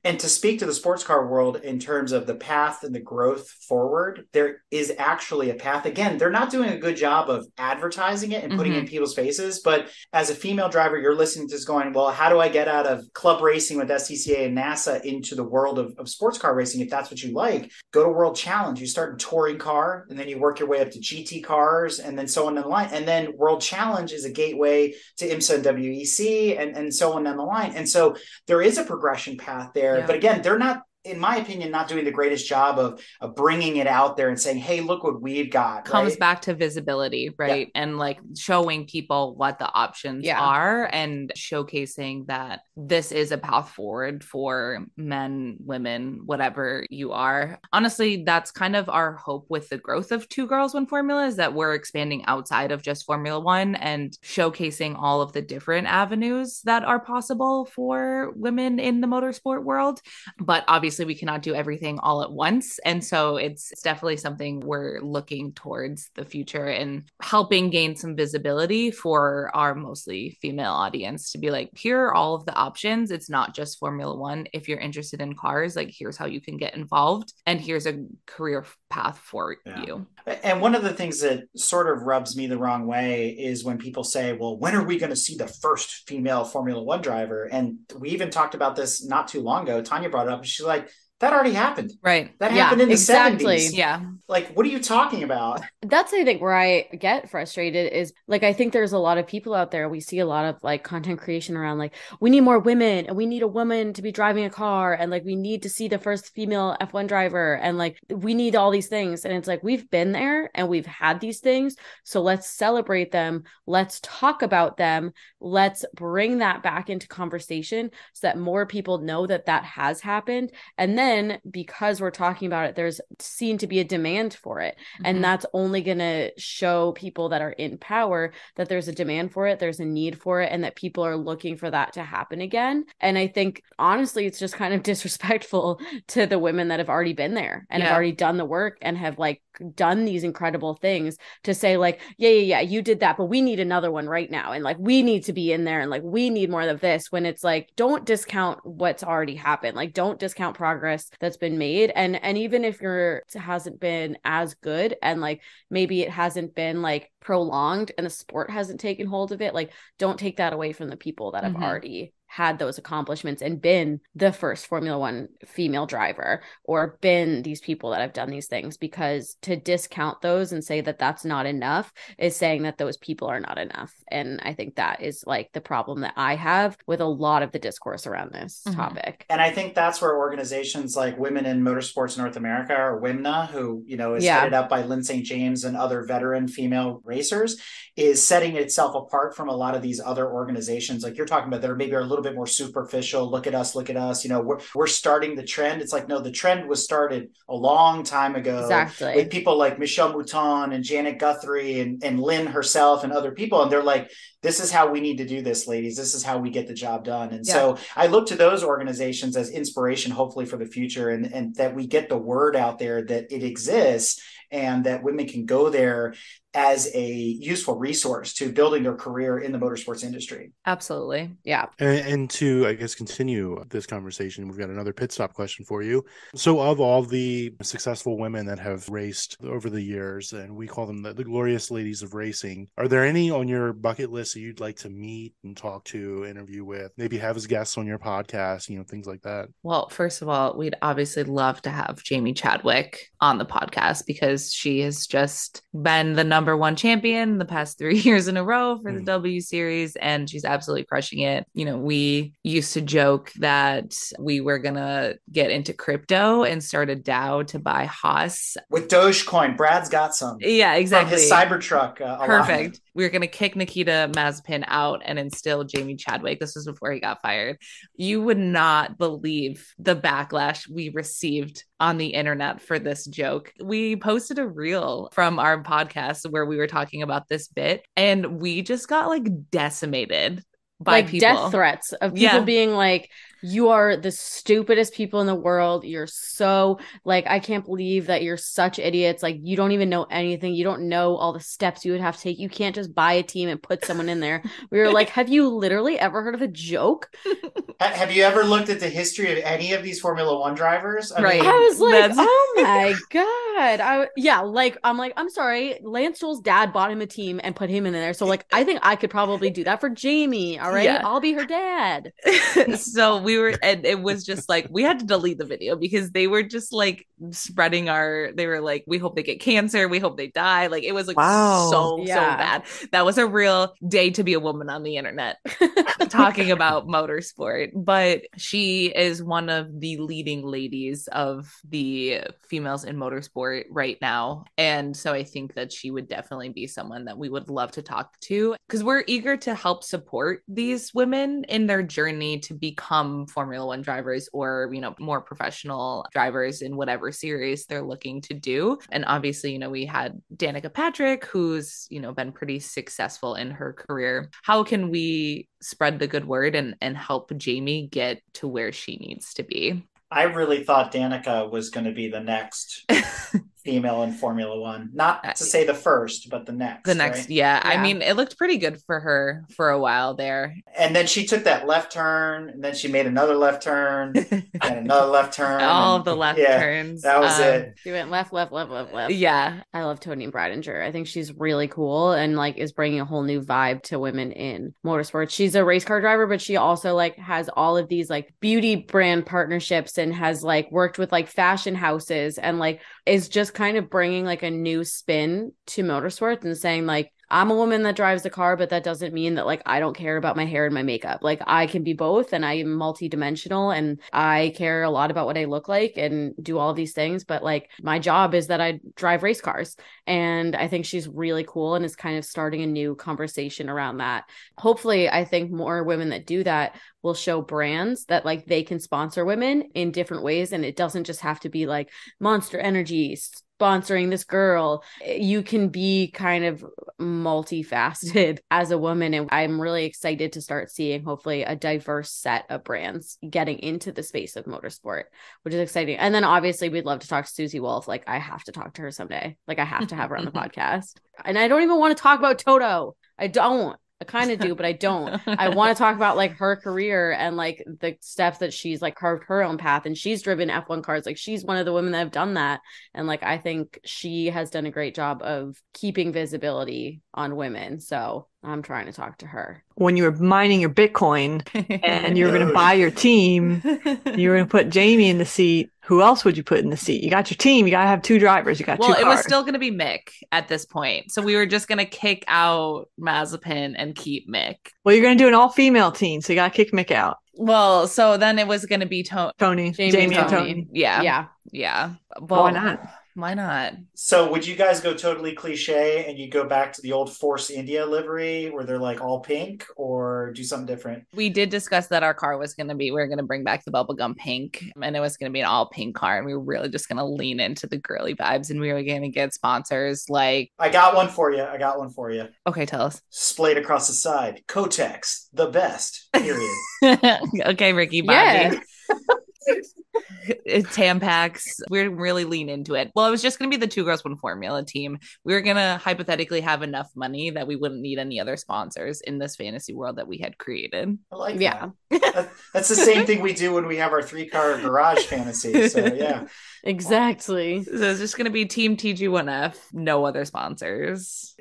And to speak to the sports car world in terms of the path and the growth forward, there is actually a path. Again, they're not doing a good job of advertising it and putting it in mm-hmm. people's faces. But as a female driver, you're listening to this going, well, how do I get out of club racing with SCCA and NASA into the world of, of sports car racing? If that's what you like, go to World Challenge. You start in touring car and then you work your way up to GT cars and then so on down the line. And then World Challenge is a gateway to IMSA and WEC and, and so on down the line. And so there is a progression path there. Yeah. But again, they're not, in my opinion, not doing the greatest job of, of bringing it out there and saying, hey, look what we've got. comes right? back to visibility, right? And like showing people what the options Yeah. are and showcasing that this is a path forward for men, women, whatever you are. Honestly, that's kind of our hope with the growth of Two Girls One Formula is that we're expanding outside of just Formula One and showcasing all of the different avenues that are possible for women in the motorsport world. But obviously, we cannot do everything all at once. And so it's, it's definitely something we're looking towards the future and helping gain some visibility for our mostly female audience to be like, here are all of the options. It's not just Formula One. If you're interested in cars, like, here's how you can get involved, and here's a career path for Yeah. you. And one of the things that sort of rubs me the wrong way is when people say, well, when are we going to see the first female Formula One driver? And we even talked about this not too long ago. Tanya brought it up and she's like, that already happened. Right. That Yeah, happened in the exactly. 70s. Yeah. Like, what are you talking about? that's I think where I get frustrated is like I think there's a lot of people out there. We see a lot of like content creation around like we need more women and we need a woman to be driving a car and like we need to see the first female F1 driver and like we need all these things and it's like we've been there and we've had these things so let's celebrate them let's talk about them let's bring that back into conversation so that more people know that that has happened and then because we're talking about it there's seen to be a demand for it. Mhm. and that's only going to show people that are in power that there's a demand for it there's a need for it and that people are looking for that to happen again. And i think honestly it's just kind of disrespectful to the women that have already been there and have already done the work and have like done these incredible things to say like yeah yeah yeah you did that but we need another one right now. And like we need to be in there and like we need more of this when it's like don't discount what's already happened. Like don't discount progress that's been made and and even if your hasn't been as good and like maybe it hasn't been like prolonged and the sport hasn't taken hold of it like don't take that away from the people that have Mhm. already had those accomplishments and been the first Formula One female driver or been these people that have done these things because to discount those and say that that's not enough is saying that those people are not enough. And I think that is like the problem that I have with a lot of the discourse around this Mhm. topic. And I think that's where organizations like Women in Motorsports North America or WIMNA, who you know is Yeah. headed up by Lyn St. James and other veteran female racers, is setting itself apart from a lot of these other organizations. Like you're talking about, that are maybe are a little bit more superficial. Look at us, look at us. You know, we're we're starting the trend. It's like no, the trend was started a long time ago Exactly. with people like Michelle Mouton and Janet Guthrie and, and Lynn herself and other people. And they're like, this is how we need to do this, ladies. This is how we get the job done. And so I look to those organizations as inspiration, hopefully for the future, and, and that we get the word out there that it exists and that women can go there as a useful resource to building their career in the motorsports industry. Absolutely. yeah. And, and to, I guess, continue this conversation, we've got another pit stop question for you. So, of all the successful women that have raced over the years, and we call them the, the glorious ladies of racing, are there any on your bucket list that you'd like to meet and talk to, interview with, maybe have as guests on your podcast, you know, things like that? Well, first of all, we'd obviously love to have Jamie Chadwick on the podcast because she has just been the number number one champion the past three years in a row for the Mm. W Series, and she's absolutely crushing it. You know, we used to joke that we were gonna get into crypto and start a DAO to buy Haas. With Dogecoin, Brad's got some. Yeah, From exactly. his Cybertruck. Uh. Perfect. We were going to kick Nikita Mazepin out and instill Jamie Chadwick. This was before he got fired. You would not believe the backlash we received on the internet for this joke. We posted a reel from our podcast where we were talking about this bit, and we just got like decimated by like people. death threats of people Yeah. being like you are the stupidest people in the world you're so like i can't believe that you're such idiots like you don't even know anything you don't know all the steps you would have to take you can't just buy a team and put someone in there we were like have you literally ever heard of a joke Have you ever looked at the history of any of these Formula One drivers? I Right. mean, I was like, That's- oh my god! I yeah, like I'm like, I'm sorry. Lance Stroll's dad bought him a team and put him in there, so like I think I could probably do that for Jamie. All right, Yeah. I'll be her dad. so we were and it was just like we had to delete the video because they were just like spreading our they were like we hope they get cancer. We hope they die. Like it was like Wow. so so bad. That was a real day to be a woman on the internet talking about motorsport. But she is one of the leading ladies of the females in motorsport right now. And so i think that she would definitely be someone that we would love to talk to because we're eager to help support these women in their journey to become formula one drivers or you know more professional drivers in whatever series they're looking to do. And obviously you know we had danica patrick who's you know been pretty successful in her career. How can we spread the good word and and help jamie get to where she needs to be? I really thought Danica was going to be the next female in Formula One. Not to say the first, but the next. the next right? yeah, i mean it looked pretty good for her for a while there And then she took that left turn, and then she made another left turn, and another left turn. all and- the left yeah, turns That was Um, it. She went left, left, left, left, left. yeah I love Toni Breidinger. I think she's really cool and like is bringing a whole new vibe to women in motorsports. She's a race car driver, but she also like has all of these like beauty brand partnerships and has like worked with like fashion houses and like is just kind of bringing like a new spin to motorsports and saying like I'm a woman that drives a car, but that doesn't mean that like I don't care about my hair and my makeup. Like I can be both and I am multidimensional and I care a lot about what I look like and do all these things. But like my job is that I drive race cars. And I think she's really cool and is kind of starting a new conversation around that. Hopefully, I think more women that do that will show brands that like they can sponsor women in different ways. And it doesn't just have to be like Monster Energy sponsoring this girl. You can be kind of multifaceted as a woman. And I'm really excited to start seeing hopefully a diverse set of brands getting into the space of motorsport, which is exciting. And then obviously we'd love to talk to Susie Wolff. Like I have to talk to her someday. Like I have to have her on the podcast. And I don't even want to talk about Toto. I don't. I kind of do, but I don't. I want to talk about like her career and like the steps that she's like carved her own path and she's driven F1 cars. Like she's one of the women that have done that. And like I think she has done a great job of keeping visibility on women. So I'm trying to talk to her. When you were mining your Bitcoin and you were going to buy your team, you were going to put Jamie in the seat. Who else would you put in the seat? You got your team. You got to have two drivers. You got well, two it was still going to be Mick at this point. So we were just going to kick out Mazepin and keep Mick. well, you're going to do an all female team. So you got to kick Mick out. Well, so then it was going to be to- Toni, Jamie Jamie, and and Toni. Toni. yeah, Yeah. yeah. Well, why not? Why not? So, would you guys go totally cliche and you go back to the old Force India livery where they're like all pink, or do something different? We did discuss that our car was going to be, we are going to bring back the bubblegum pink and it was going to be an all pink car. And we were really just going to lean into the girly vibes and we were going to get sponsors like, I got one for you. I got one for you. okay, tell us. Splayed across the side. Kotex, the best. Period. okay, Ricky Yeah. Bobby. Tampax. We're really lean into it. Well, it was just going to be the two girls, one formula team. We were going to hypothetically have enough money that we wouldn't need any other sponsors in this fantasy world that we had created. I like Yeah. that. That- That's the same thing we do when we have our three car garage fantasy. So yeah. Exactly. So it's just going to be Team TG1F, no other sponsors.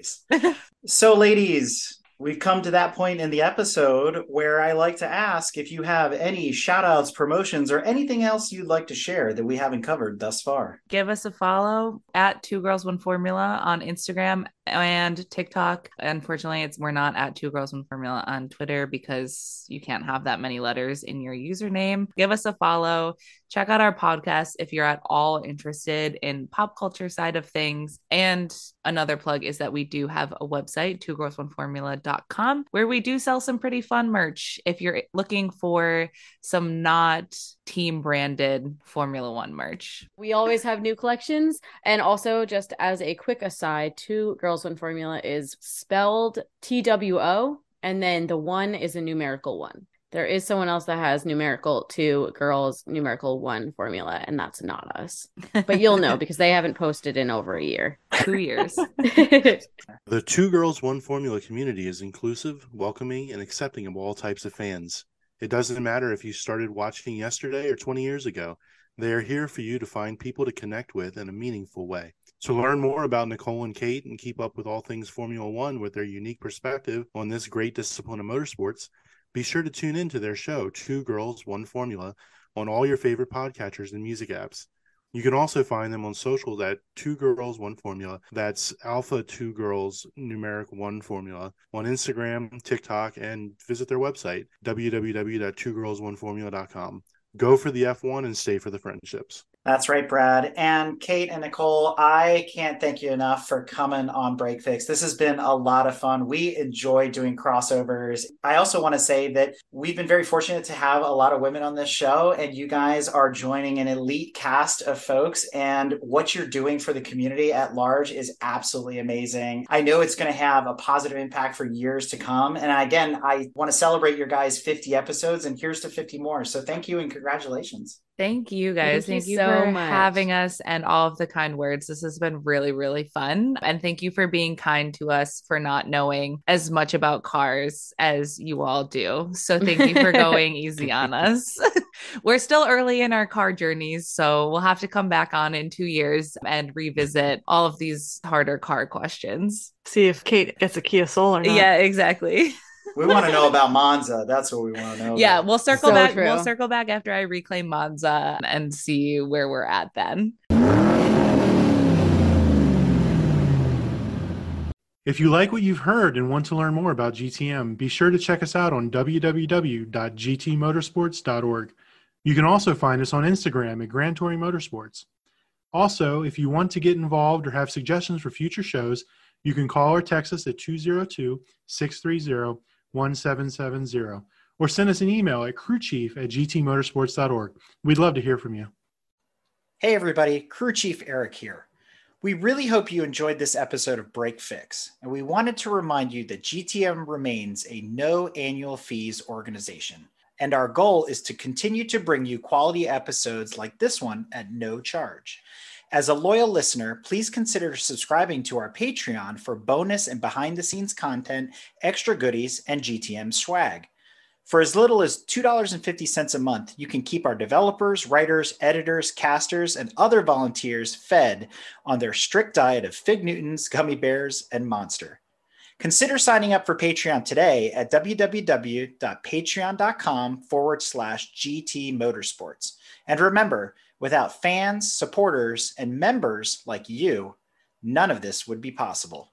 So ladies, We've come to that point in the episode where I like to ask if you have any shout outs, promotions, or anything else you'd like to share that we haven't covered thus far. Give us a follow at Two Girls One Formula on Instagram and TikTok. Unfortunately, it's we're not at Two Girls One Formula on Twitter because you can't have that many letters in your username. Give us a follow. Check out our podcast if you're at all interested in pop culture side of things. And another plug is that we do have a website, two girls one where we do sell some pretty fun merch if you're looking for some not team branded Formula One merch. We always have new collections. And also, just as a quick aside, Two Girls One Formula is spelled T W O, and then the one is a numerical one. There is someone else that has numerical two girls, numerical one formula, and that's not us. But you'll know because they haven't posted in over a year. Two years. The Two Girls One Formula community is inclusive, welcoming, and accepting of all types of fans. It doesn't matter if you started watching yesterday or 20 years ago, they are here for you to find people to connect with in a meaningful way. To learn more about Nicole and Kate and keep up with all things Formula One with their unique perspective on this great discipline of motorsports, be sure to tune in to their show, Two Girls, One Formula, on all your favorite podcatchers and music apps. You can also find them on socials at Two Girls One Formula. That's Alpha Two Girls Numeric One Formula on Instagram, TikTok, and visit their website www.twogirlsoneformula.com. Go for the F1 and stay for the friendships. That's right, Brad. And Kate and Nicole, I can't thank you enough for coming on Break Fix. This has been a lot of fun. We enjoy doing crossovers. I also want to say that we've been very fortunate to have a lot of women on this show, and you guys are joining an elite cast of folks. And what you're doing for the community at large is absolutely amazing. I know it's going to have a positive impact for years to come. And again, I want to celebrate your guys' 50 episodes, and here's to 50 more. So thank you and congratulations. Thank you guys. Thank Thank, you you, so for much. having us and all of the kind words. This has been really, really fun. And thank you for being kind to us for not knowing as much about cars as you all do. So thank you for going easy on us. We're still early in our car journeys. So we'll have to come back on in two years and revisit all of these harder car questions. See if Kate gets a Kia Soul or not. Yeah, exactly. We want to know about Monza. That's what we want to know. Yeah, about. we'll circle So back. true. We'll circle back after I reclaim Monza and see where we're at then. If you like what you've heard and want to learn more about GTM, be sure to check us out on www.gtmotorsports.org. You can also find us on Instagram at Grand Touring Motorsports. Also, if you want to get involved or have suggestions for future shows, you can call or text us at 202 630 1770 or send us an email at crewchief at gtmotorsports.org. We'd love to hear from you. Hey, everybody, Crew Chief Eric here. We really hope you enjoyed this episode of Break Fix, and we wanted to remind you that GTM remains a no annual fees organization. And our goal is to continue to bring you quality episodes like this one at no charge. As a loyal listener, please consider subscribing to our Patreon for bonus and behind the scenes content, extra goodies, and GTM swag. For as little as $2.50 a month, you can keep our developers, writers, editors, casters, and other volunteers fed on their strict diet of Fig Newtons, gummy bears, and monster. Consider signing up for Patreon today at www.patreon.com forward slash GT Motorsports. And remember, Without fans, supporters, and members like you, none of this would be possible.